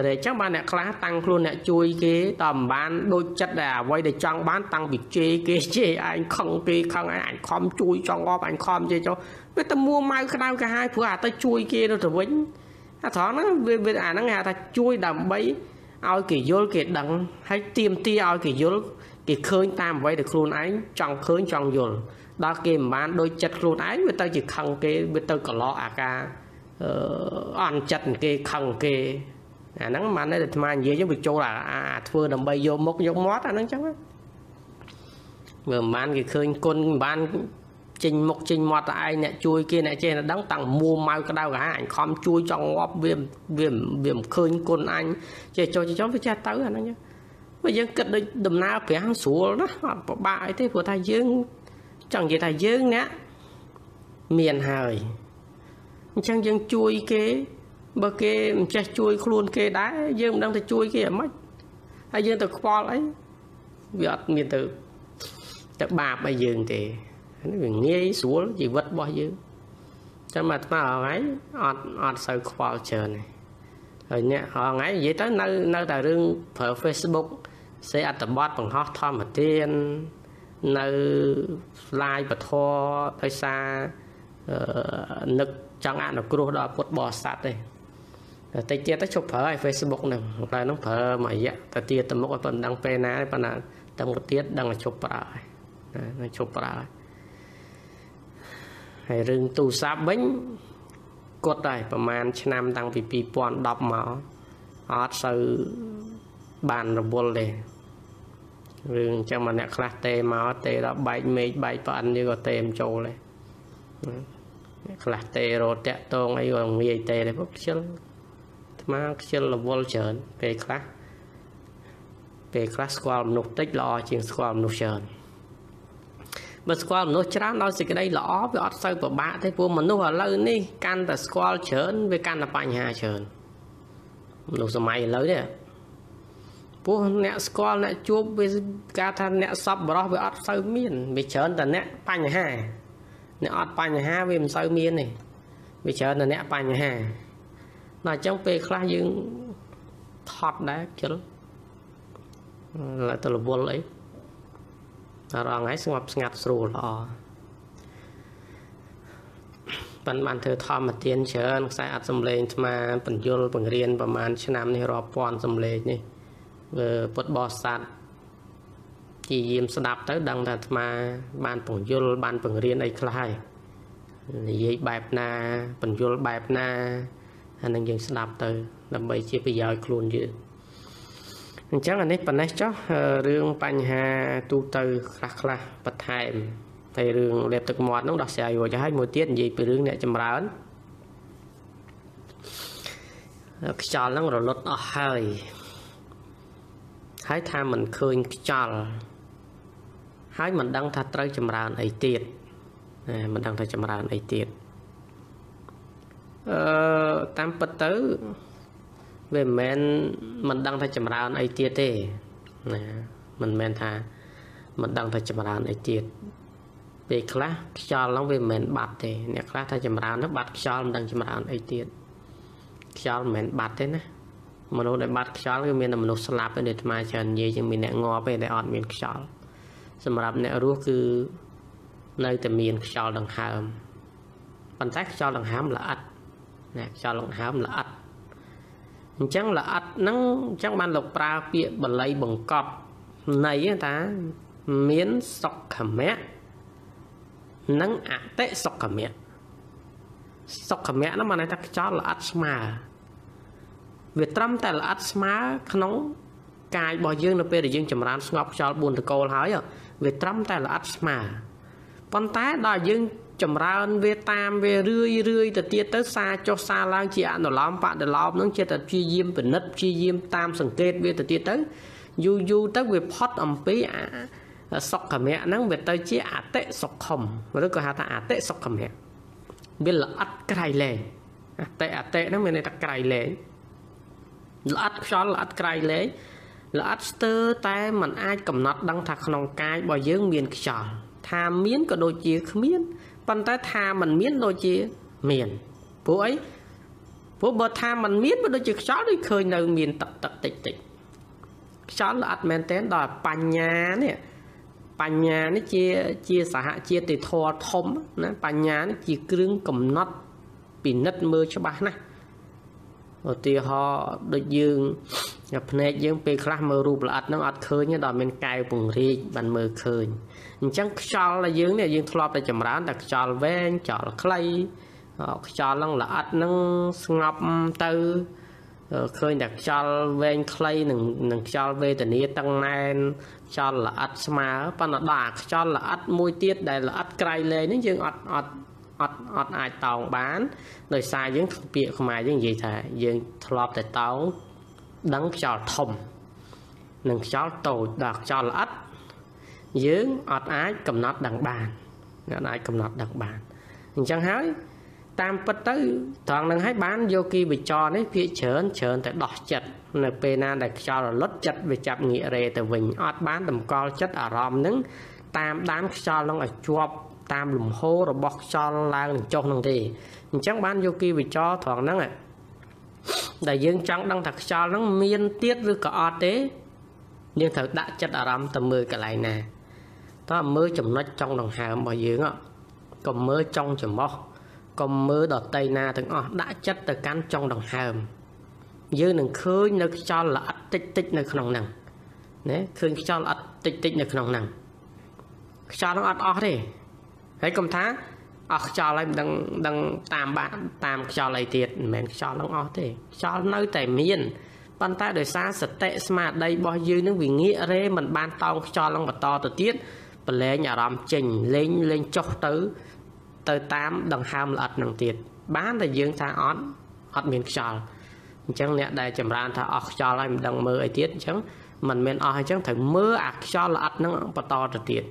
តែអញ្ចឹងបានអ្នកខ្លះតាំងខ្លួនអ្នកជួយគេតើមិនបានដូចចិត្តដែលអ្វីដែលចង់បានតាំងពីជេរគេជេរឯងខឹងគេខឹងឯងអញខំជួយចង់អបអញខំជេរចុះវាទៅមួម៉ៅក្តៅកាហាយព្រោះអាទៅជួយគេទៅទៅវិញអាត្រង់ហ្នឹងវាអាហ្នឹងគេថាជួយដើម្បីឲ្យគេយល់គេដឹងហើយទៀមទាឲ្យគេយល់គេឃើញតាមអ្វីដែលខ្លួនឯងចង់ឃើញចង់យល់ដល់គេមិនបានដូចចិត្តខ្លួនឯងវាទៅជាខឹងគេវាទៅកឡោអាការអឺអន់ចិត្តគេខឹងគេ អាហ្នឹងមិនតែអាត្មានិយាយចឹងវាចូលអាធ្វើដើម្បីយកមុខយកមាត់អាហ្នឹងចឹងមើលមិនបានគេឃើញគុណមិនបានចេញមុខចេញមាត់តែឯងអ្នកជួយគេអ្នកចេះតែដឹងតាំងមួម៉ៅក្តៅកាហាអញខំជួយចង់ងាប់វាវាវាមិនឃើញគុណអញចេះចុះចុះវាចេះទៅអាហ្នឹងបើយើងគិតដូចដំណើរប្រាំងស្រួលណាអត់ពិបាកអីទេព្រោះថាយើងចង់និយាយថាយើងអ្នកមានហើយអញ្ចឹងយើងជួយគេ បើគេមិនចេះជួយខ្លួនគេដែរយើងមិនដឹងទៅជួយគេអាម៉េចហើយយើងទៅខ្វល់អីវាអត់មានទៅទៅបាបឲ្យយើងទេនេះវាងាយស្រួលជីវិតរបស់យើងចាំមកថ្មថ្ងៃអត់អត់សូវខ្វល់ច្រើនទេហើយអ្នកថ្ងៃនិយាយទៅនៅនៅតែរឿងប្រើ Facebook សេអត្តបទបង្ហោះធម្មទាននៅ live ពធដោយសារនឹកចង់អនុគ្រោះដល់ពុទ្ធបរិស័ទទេ តិចទៀតទៅជប់ប្រើឲ្យ Facebook ហ្នឹងតែហ្នឹងប្រើមួយរយៈទៅទៀតទៅមុខឲ្យប៉ុណ្ណឹងពេលណាប៉ុន្តែទាំងទៅទៀតដឹងឲ្យជប់ប្រើហើយណាជប់ប្រើហើយហើយរឿងទូរស័ព្ទវិញគាត់ដែរប្រហែលឆ្នាំតាំងពី2010មកអត់សូវបានរវល់ទេរឿងអញ្ចឹងមកអ្នកខ្លះទេមកទេដល់បែកមេឃបែកប្រអិនយើងក៏ទេមិនចូលដែរអ្នកខ្លះទេរត់តាក់តងអីក៏ងាយទេដែរពុកខ្ជិល អាត្មាខ្ជិលរវល់ច្រើនពេលខ្លះពេលខ្លះស្គាល់មនុស្សតិចល្អជាងស្គាល់មនុស្សច្រើនបើស្គាល់មនុស្សច្រើនដោយសេចក្តីល្អវាអត់សូវពិបាកទេព្រោះមនុស្សឥឡូវនេះកាន់តែស្គាល់ច្រើនវាកាន់តែបញ្ហាច្រើនមនុស្សសម័យឥឡូវនេះព្រោះអ្នកស្គាល់អ្នកជួបវាការថាអ្នកសពបរោះវាអត់សូវមានវាច្រើនតែអ្នកបញ្ហាអ្នកអត់បញ្ហាវាមិនសូវមានទេវាច្រើនតែអ្នកបញ្ហា ដល់អញ្ចឹងពេលខ្លះយើងថត់ដែរជិល lại ទៅរវល់អីរាល់ថ្ងៃស្ងប់ស្ងាត់ស្រួលល្អបានបានធ្វើធម្មទានច្រើនខ្សែអត់សំលេងអាត្មាបញ្យលបង្រៀនប្រហែលឆ្នាំនេះរាប់ពាន់សំលេងនេះពុទ្ធបរិស័ទជាយាមស្ដាប់ទៅដឹងថាអាត្មាបានពង្យល់បានបង្រៀនអីខ្លះហើយនិយាយបែបណាបញ្យល់បែបណា អានឹងយើងស្ដាប់ទៅ ដើម្បីជាប្រយោជន៍ខ្លួនយើងអញ្ចឹងអានេះប៉ុណ្ណេះចុះរឿងបញ្ហាទូទៅខ្លះខ្លះបន្ថែមតែរឿងលេបទឹកមាត់នោះដោះស្រាយរួចហើយមួយទៀតនិយាយពីរឿងអ្នកចម្រើនខ្យល់ហ្នឹងរលត់អស់ហើយហើយថាមិនឃើញខ្យល់ហើយមិនដឹងថាត្រូវចម្រើនអីទៀតមិនដឹងថាចម្រើនអីទៀត អឺតាមពិតទៅវាមិនមែនមិនដឹងថាចម្រើនអីទៀតទេណាមិនមែនថាមិនដឹងថាចម្រើនអីទៀតពេលខ្លះខ្យល់ហ្នឹងវាមិនមែនបាត់ទេអ្នកខ្លះថាចម្រើនទៅបាត់ខ្យល់មិនដឹងចម្រើនអីទៀតខ្យល់មិនមែនបាត់ទេណាមនុស្សដែលបាត់ខ្យល់គឺមានតែមនុស្សស្លាប់ទេអាត្មាច្រើននិយាយជាងមានអ្នកងាប់ទេដែលអត់មានខ្យល់សម្រាប់អ្នករស់គឺនៅតែមានខ្យល់ដង្ហើមប៉ុន្តែខ្យល់ដង្ហើមល្អិត ណាខ្យល់ដង្ហើមល្អិតអញ្ចឹងល្អិតហ្នឹងអញ្ចឹងបានលោកប្រើពាក្យបល័យបង្កប់ន័យថាមានសុខមៈនិងអតិសុខមៈសុខមៈហ្នឹងបានន័យថាខ្យល់ល្អិតស្មើវាត្រឹមតែល្អិតស្មើក្នុងកាយរបស់យើងនៅពេលដែលយើងចម្រើនស្ងប់ខ្យល់4តកូលហើយវាត្រឹមតែល្អិតស្មើប៉ុន្តែដល់យើង ចម្រើនវាតាមវារឿយរឿយទៅទៀតទៅសារចុះសារឡើងជាអនុឡោមបដិឡោមនឹងជាតែព្យាយាមពិនិត្យព្យាយាមតាមសង្កេតវាទៅទៀតទៅយូរយូរទៅវាផុតអំពីសុខមៈហ្នឹងវាទៅជាអតិសុខមឬក៏ហៅថាអតិសុខមៈវាល្អិតក្រៃលែងអតិអតិហ្នឹងមានន័យថាក្រៃលែងល្អិតខ្យល់ល្អិតក្រៃលែងល្អិតស្ទើរតែมันអាចកំណត់ដឹងថាក្នុងកាយរបស់យើងមានខ្យល់ថាមានក៏ដូចជាគ្មាន ប៉ុន្តែថាมันមានដូចជាមានព្រោះអីព្រោះបើថាมันមានវាដូចជាខ្យល់ដូចឃើញនៅមានទឹកទឹកតិចតិចខ្យល់ល្អិតមែនទែនដល់បញ្ញានេះបញ្ញានេះជាជាសហជាតិធម៌ធំណាបញ្ញានេះជាគ្រឿងកំណត់ពិនិត្យមើលច្បាស់ណាស់ឧទាហរណ៍ដូចយើងភ្នែកយើងពេលខ្លះមើលរូបល្អិតហ្នឹងអត់ឃើញដល់មានកែវពង្រីកបានមើលឃើញ អញ្ចឹងខ្យល់ដែលយើងនេះយើងធ្លាប់តែចម្រើនតែខ្យល់វែងខ្យល់ខ្លីខ្យល់ហ្នឹងល្អិតហ្នឹងស្ងប់ទៅឃើញតែខ្យល់វែងខ្លីនឹងនឹងខ្យល់វេទនាតឹងណែនខ្យល់ល្អិតស្មើប៉ុន្តែដល់អាខ្យល់ល្អិតមួយទៀតដែលល្អិតក្រៃលែងនេះយើងអត់អត់អត់អត់អាចតោងបានដោយសារយើងពាក្យខ្មែរយើងនិយាយថាយើងធ្លាប់តែតោងដឹងខ្យល់ធំ និងខ្យល់តូចដល់ខ្យល់ល្អិត យើងអត់អាចកំណត់ដឹងបានអត់អាចកំណត់ដឹងបានអញ្ចឹងហើយតាមពិតទៅត្រង់នឹងឲ្យបានយោគីវិចរនេះភាកច្រើនច្រើនតែដោះចិត្តនៅពេលណាដែលខ្យល់រលត់ចិត្តវាចាប់ងាករេទៅវិញអត់បានតម្កល់ចិត្តអារម្មណ៍នឹងតាមដានខ្យល់នឹងឲ្យជាប់តាមលំហូររបស់ខ្យល់ឡើងនិងចុះនឹងទេអញ្ចឹងបានយោគីវិចរត្រង់ហ្នឹងដែលយើងចង់ដឹងថាខ្យល់ហ្នឹងមានទៀតឬក៏អត់ទេយើងត្រូវដាក់ចិត្តអារម្មណ៍ទៅមើលកន្លែងណា តើមើលចំណុចចុងដង្ហើមរបស់យើងកុំមើលចុងច្រមុះកុំមើលដតីណាទាំងអស់ដាក់ចិត្តទៅកាន់ចុងដង្ហើមយើងនឹងឃើញនៅខ្យល់ល្អិតតិចតិចនៅក្នុងហ្នឹងណាឃើញខ្យល់ល្អិតតិចតិចនៅក្នុងហ្នឹងខ្យល់ហ្នឹងអត់អស់ទេហើយកុំថាអស់ខ្យល់ហើយមិនដឹងដឹងតាមបាតាមខ្យល់អីទៀតមិនមែនខ្យល់ហ្នឹងអស់ទេខ្យល់នៅតែមានប៉ុន្តែដោយសារសតិស្មារតីរបស់យើងនឹងវាងាករេមិនបានតោងខ្យល់ហ្នឹងបន្តទៅទៀត ប្រឡែងអារម្មណ៍ចេញលេងលេងចុះទៅ ទៅតាមដង្ហើមល្អិតនឹងទៀតបានតែយើងថាអត់អត់មានខ្យល់អញ្ចឹងអ្នកដែលចម្រើនថាអស់ខ្យល់ហើយមិនដឹងមើលអីទៀតអញ្ចឹងมันមិនអស់អញ្ចឹងត្រូវមើលអាខ្យល់ល្អិតនឹងបន្តទៅទៀត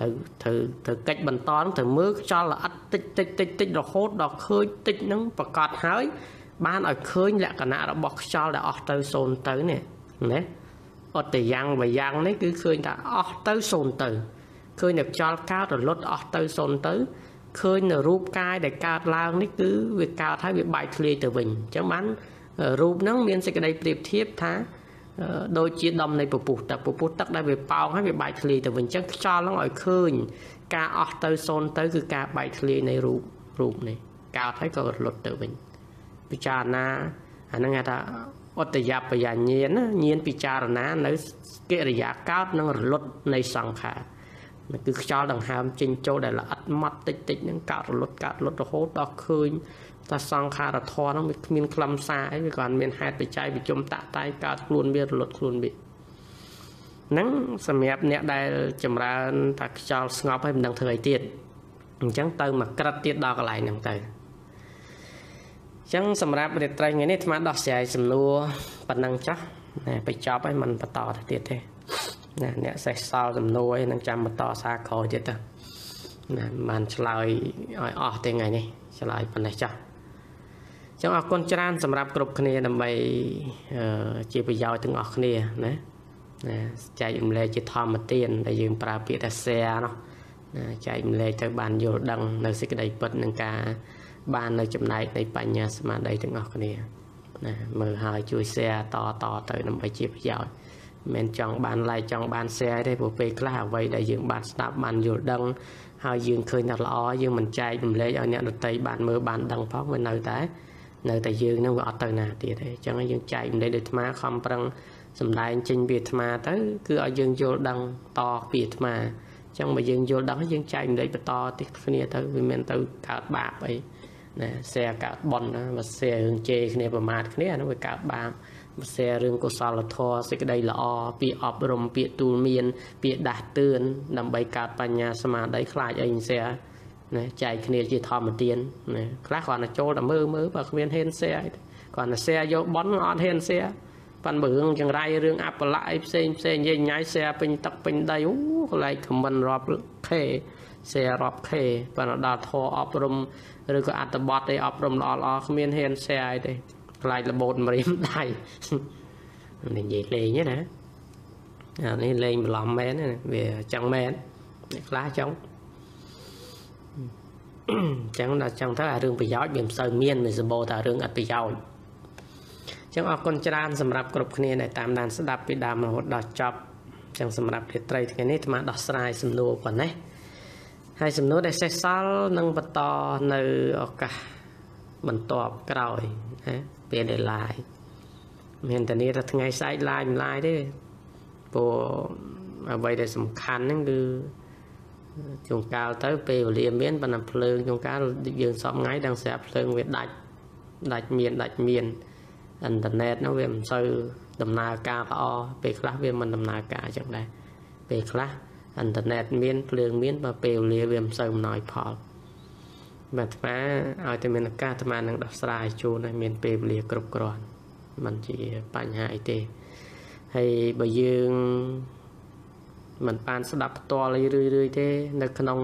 ត្រូវត្រូវត្រូវកិច្ចបន្តនឹងត្រូវមើលខ្យល់ល្អិតតិចតិចតិចតិចរហូតដល់ឃើញតិចនឹងប្រកាសហើយ បានឲ្យឃើញលក្ខណៈរបស់ខ្យល់ដែលអស់ទៅសូន្យទៅនេះណាអត់តែយ៉ាងវាយ៉ាងនេះគឺឃើញថាអស់ទៅសូន្យទៅ ឃើញតែខ្យល់កើតរលត់អស់ទៅសូន្យទៅឃើញនៅរូបកាយដែលកើតឡើងនេះគឺវាកើតហើយវាបែកធ្លាយទៅវិញអញ្ចឹងបានរូបហ្នឹងមានសេចក្តីប្រៀបធៀបថាដូចជាដុំនៃពពុះទឹកពពុះទឹកដែលវាប៉ោងហើយវាបែកធ្លាយទៅវិញអញ្ចឹងខ្យល់ហ្នឹងឲ្យឃើញ ការអស់ទៅសូន្យទៅគឺការបែកធ្លាយនៃរូបរូបនេះកើតហើយក៏រលត់ទៅវិញពិចារណាអាហ្នឹងគេថាអត្តយបញ្ញាញាណញាណពិចារណានៅកិរិយាកើតនិងរលត់នៃសង្ខារ គឺខ្យល់ដង្ហើមចេញចូលដែលល្អិតម៉ត់តិចតិចហ្នឹងកើតរលត់កើតរលត់រហូតដល់ឃើញថាសង្ខារធម៌ហ្នឹងវាគ្មានខ្លឹមសារអីវាគាត់មានហេតុបច្ច័យវិជុំតាក់តែងកើតខ្លួនវារលត់ខ្លួនវាហ្នឹងសម្រាប់អ្នកដែលចម្រើនថាខ្យល់ស្ងប់ហើយមិនដឹងធ្វើអីទៀតអញ្ចឹងទៅមកក្រិតទៀតដល់កន្លែងហ្នឹងទៅអញ្ចឹងសម្រាប់រាត្រីថ្ងៃនេះអាត្មាដោះស្រាយសំណួរប៉ុណ្ណឹងចាស់បញ្ចប់ហើយមិនបន្តទៅទៀតទេ ណាអ្នកសេះសល់សំណួរឯនឹងចាំបន្តសារក្រោយទៀតទៅណាបានឆ្លើយឲ្យអស់ទេថ្ងៃនេះឆ្លើយប៉ុណ្ណេះចាស់ចឹងអរគុណច្រើនសម្រាប់គ្រប់គ្នាដើម្បីជាប្រយោជន៍ទាំងអស់គ្នាណាណាចែករំលែកជាធម្មទានដែលយើងប្រើពាក្យថា share នោះណាចែករំលែកទៅបានយល់ដឹងនៅសេចក្តីពិតនឹងការបាននៅចំណែកនៃបញ្ញាស្មារតីទាំងអស់គ្នាណាមើលហើយជួយ share តតទៅដើម្បីជាប្រយោជន៍ មិនចង់បាន like ចង់បាន share ទេព្រោះពេលខ្លះអ្វីដែលយើងបានស្ដាប់បានយល់ដឹងហើយយើងឃើញថាល្អយើងមិនចែករំលែកឲ្យអ្នកដទៃបានមើលបានដឹងផងវានៅតែនៅតែយើងនឹងវាអត់ទៅណាទៀតទេអញ្ចឹងយើងចែករំលែកដោយអាត្មាខំប្រឹងសំដែងចេញពីអាត្មាទៅគឺឲ្យយើងយល់ដឹងតពីអាត្មាអញ្ចឹងបើយើងយល់ដឹងយើងចែករំលែកបន្តទីគ្នាទៅវាមិនទៅកើតបាបអីណា share កើតបន់ណាបើ share រឿងជេរគ្នាប្រមាថគ្នាអានោះវាកើតបាប ផ្សារឿងកុសលធម៌សេចក្តីល្អពាក្យអប់រំពាក្យទូលមាន ពាក្យដាស់តឿនដើម្បីកើតបញ្ញាស្មារតីខ្លាចអីផ្សាណាចែកគ្នាជាធម្មទានណាខ្លះគ្រាន់តែចូលតែមើលមើលបើគ្មានហ៊ានផ្សាអីគ្រាន់តែផ្សាយកបន់អត់ហ៊ានផ្សាប៉ាន់បើរឿងចង្រៃរឿងអបលៈអីផ្សេងផ្សេងនិយាយញ៉ៃផ្សាពេញទឹកពេញដីអូកន្លែងខមមិនរាប់ខេផ្សារាប់ខេប៉ាន់ដល់ធរអប់រំឬក៏អត្តបទអីអប់រំល្អល្អគ្មានហ៊ានផ្សាអីទេ ខ្លាចលបូតម្រាមដៃនិយាយលេងណាអានេះលេងបន្លំមែនណាវាចឹងមែនអ្នកខ្លះចឹងចឹងដល់ចឹងទៅអារឿងប្រយោជន៍វាមិនសូវមានវាសម្បូរតែរឿងអត់ប្រយោជន៍ចឹងអរគុណច្រើនសម្រាប់គ្រប់គ្នាដែលតាមដានស្ដាប់ពីដើមរហូតដល់ចប់ចឹងសម្រាប់រាត្រីថ្ងៃនេះអាត្មាដោះស្រាយសំណួរប៉ុណ្ណេះហើយសំណួរដែលសេសសល់នឹងបន្តនៅឱកាសបន្ទាប់ក្រោយណា ពេលដែល live មានតែនេះថាថ្ងៃស្អែក live មិន live ទេព្រោះអ្វីដែលសំខាន់ហ្នឹងគឺជួនកាលទៅពេលវេលាមានប៉ុន្តែភ្លើងជួនកាលយើងសពថ្ងៃដឹងស្រាប់ភ្លើងវាដាច់ដាច់មានដាច់មានអ៊ីនធឺណិតហ្នឹងវាមិនសូវដំណើរការល្អពេលខ្លះវាមិនដំណើរការអញ្ចឹងដែរពេលខ្លះអ៊ីនធឺណិតមានភ្លើងមានបើពេលវេលាវាមិនសូវអំណោយផលបាទ អាត្មាឲ្យតែមានឱកាសអាត្មានឹងដោះស្រាយជូនឲ្យមានពេលវេលាគ្រប់គ្រាន់มันជាបញ្ហាអីទេហើយបើយើងមិនបានស្ដាប់ផ្ទាល់អីរឿយរឿយទេ នៅក្នុង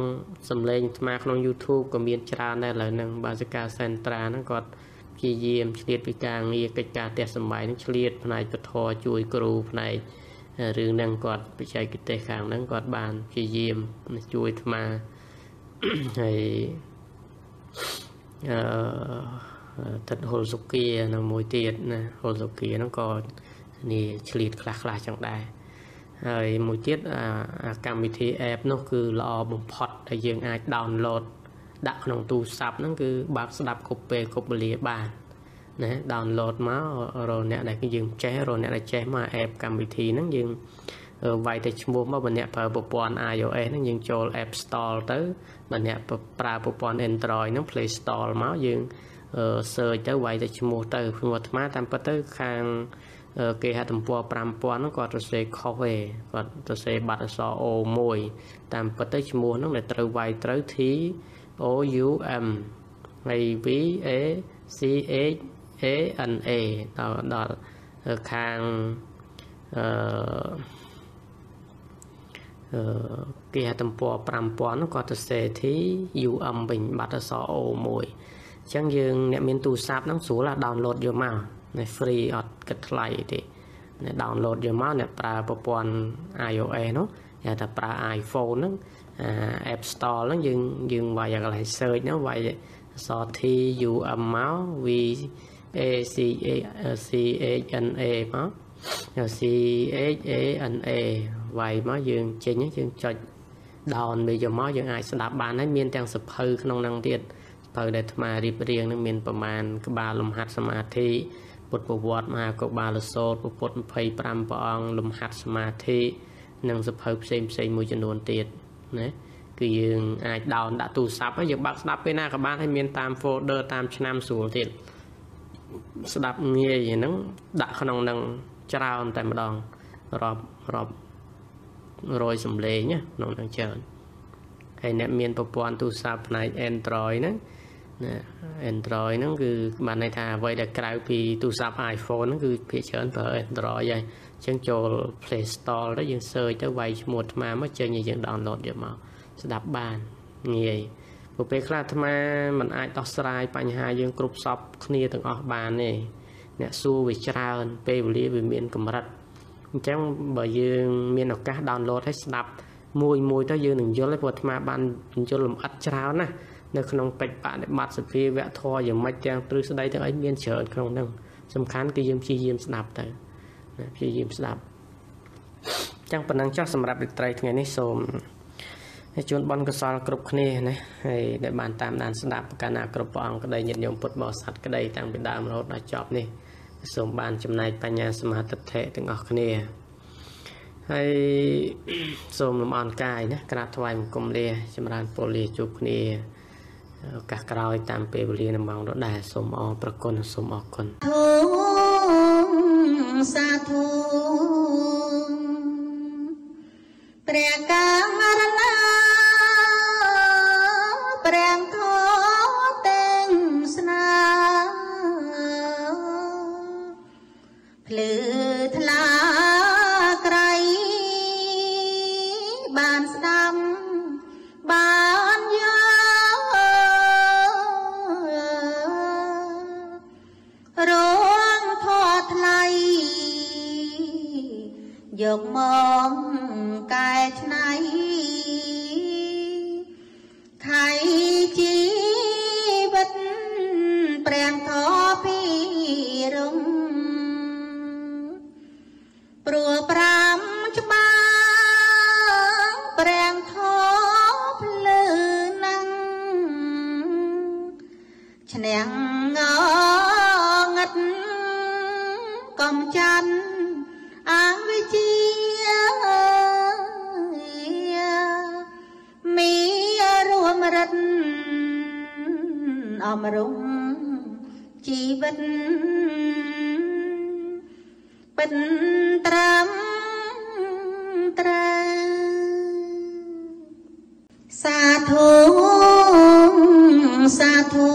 សំឡេងអាត្មាក្នុង YouTube ក៏មានច្រើនដែរឥឡូវហ្នឹងបាសិកាសេនត្រាហ្នឹងគាត់ព្យាយាមឆ្លៀតពីការងារកិច្ចការផ្ទះសម្បែងហ្នឹងឆ្លៀតផ្នែកពធជួយគ្រូផ្នែករឿងហ្នឹងគាត់បច្ចេកទេសខាងហ្នឹងគាត់បានព្យាយាមជួយអាត្មាហើយ អឺទឹកហុលសុគានៅមួយទៀតណាហុលសុគាហ្នឹងក៏នេះឆ្លៀតខ្លះខ្លះចឹងដែរហើយមួយទៀតអាកម្មវិធី app នោះគឺល្អបំផុតដែលយើងអាច download ដាក់ក្នុងទូរស័ព្ទហ្នឹងគឺបើកស្ដាប់គ្រប់ពេលគ្រប់វេលាបានណា download មករកអ្នកដែលយើងចេះរកអ្នកដែលចេះមក app កម្មវិធីហ្នឹងយើង វាយតែឈ្មោះមកបើអ្នកប្រើប្រព័ន្ធ iOS ហ្នឹងយើងចូល App Store ទៅបើអ្នកប្រើប្រព័ន្ធ Android ហ្នឹង Play Store មកយើង search ទៅវាយតែឈ្មោះទៅឈ្មោះអាត្មាតាមពិតទៅខាងគេហទំព័រ5000ហ្នឹងគាត់សរសេរខុសទេគាត់សរសេរប័ណ្ណអក្សរ O1 តាមពិតទៅឈ្មោះហ្នឹងដែលត្រូវវាយត្រូវ T O U M ហើយ V A C H A N A ដល់ដល់ខាងអឺអឺ គេហទំព័រ5000គាត់សរសេរ T U M វិញប័ណ្ណអក្សរ O1 អញ្ចឹងយើងអ្នកមានទូរស័ព្ទហ្នឹងស្រួលណាស់ download យកមកនៃ free អត់គិតថ្លៃទេអ្នក download យកមកអ្នកប្រើប្រព័ន្ធ iOS នោះគេថាប្រើ iPhone ហ្នឹង App Store ហ្នឹងយើងយើងវាយកន្លែង search ហ្នឹងវាយស T U M មក V A C A C H N A មក C H A N A វាយមកយើងចេញយើងចុច down វាយកមកយើងអាចស្ដាប់បានហើយមានទាំងសភៅក្នុងហ្នឹងទៀតសភៅដែលអាត្មារៀបរៀងហ្នឹងមានប្រមាណក្បាលលំហាត់សមាធិពុទ្ធប្រវត្តិមហាកុបាលសោតពុទ្ធ25ព្រះអង្គលំហាត់សមាធិនិងសភៅផ្សេងផ្សេងមួយចំនួនទៀតណាគឺយើងអាចដោនដាក់ទូរស័ព្ទហើយយើងបើកស្ដាប់ពេលណាក៏បានហើយមានតាម folder តាមឆ្នាំស្រួលទៀតស្ដាប់ងាយហ្នឹងដាក់ក្នុងនឹងច្រើនតែម្ដងរាប់រាប់ រយសំឡេងណាក្នុងនឹងច្រើនហើយអ្នកមានប្រព័ន្ធទូរស័ព្ទផ្នែក Android ហ្នឹងណា Android ហ្នឹងគឺបានន័យថាអ្វីដែលក្រៅពីទូរស័ព្ទ iPhone ហ្នឹងគឺភាគច្រើនប្រើ Android ហើយអញ្ចឹងចូល Play Store ទៅយើង search ទៅវាយឈ្មោះអាត្មាមកចេញឲ្យយើង download យកមកស្ដាប់បានងាយព្រោះពេលខ្លះអាត្មាมันអាចដោះស្រាយបញ្ហាយើងគ្រប់សពគ្នាទាំងអស់បានទេអ្នកសួរវាច្រើនពេលវេលាវាមានកម្រិតអញ្ចឹងបើយើងមានឱកាស download ឲ្យស្ដាប់មួយមួយទៅយើងនឹងយល់ព្រោះអាត្មាបានបញ្យល់លម្អិតច្រើនណានៅក្នុងកិច្ចបដិបត្តិសភាវៈធរយ៉ាងម៉េចទាំងទ្រឹស្ដីទាំងអីមានច្រើនក្នុងហ្នឹងសំខាន់គឺយើងព្យាយាមស្ដាប់ទៅណាព្យាយាមស្ដាប់ចឹងប៉ុណ្ណឹងចុះសម្រាប់រាត្រីថ្ងៃនេះសូមជូនបនកសលគ្រប់គ្នាណាហើយដែលបានតាមដានស្ដាប់កាលណាគ្រប់ព្រះអង្គក្តីញាតិញោមពុទ្ធបរិស័ទក្តីតាំងពីដើមរហូតដល់ចប់នេះ សូមបានចំណែកបញ្ញាសមាធិទាំងអស់គ្នាហើយសូមលំអរកាយណាក្រាបថ្វាយបង្គំលាចម្រើនពលលាជួបគ្នាឱកាសក្រោយតាមពេលវេលានៅម៉ោងដដែលសូមអរប្រគុណសូមអរគុណធូសាធុព្រះការ សាធុសាធុ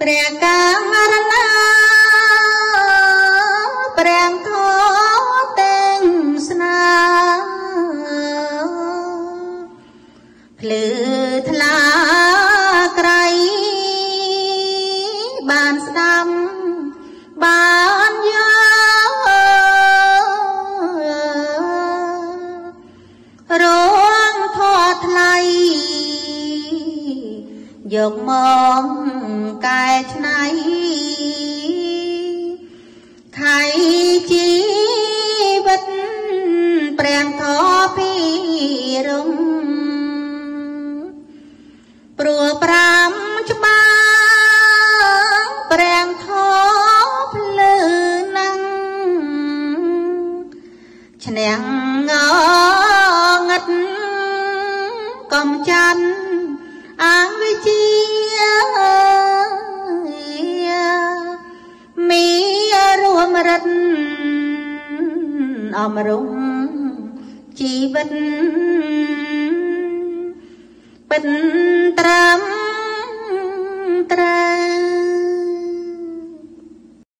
ព្រះកា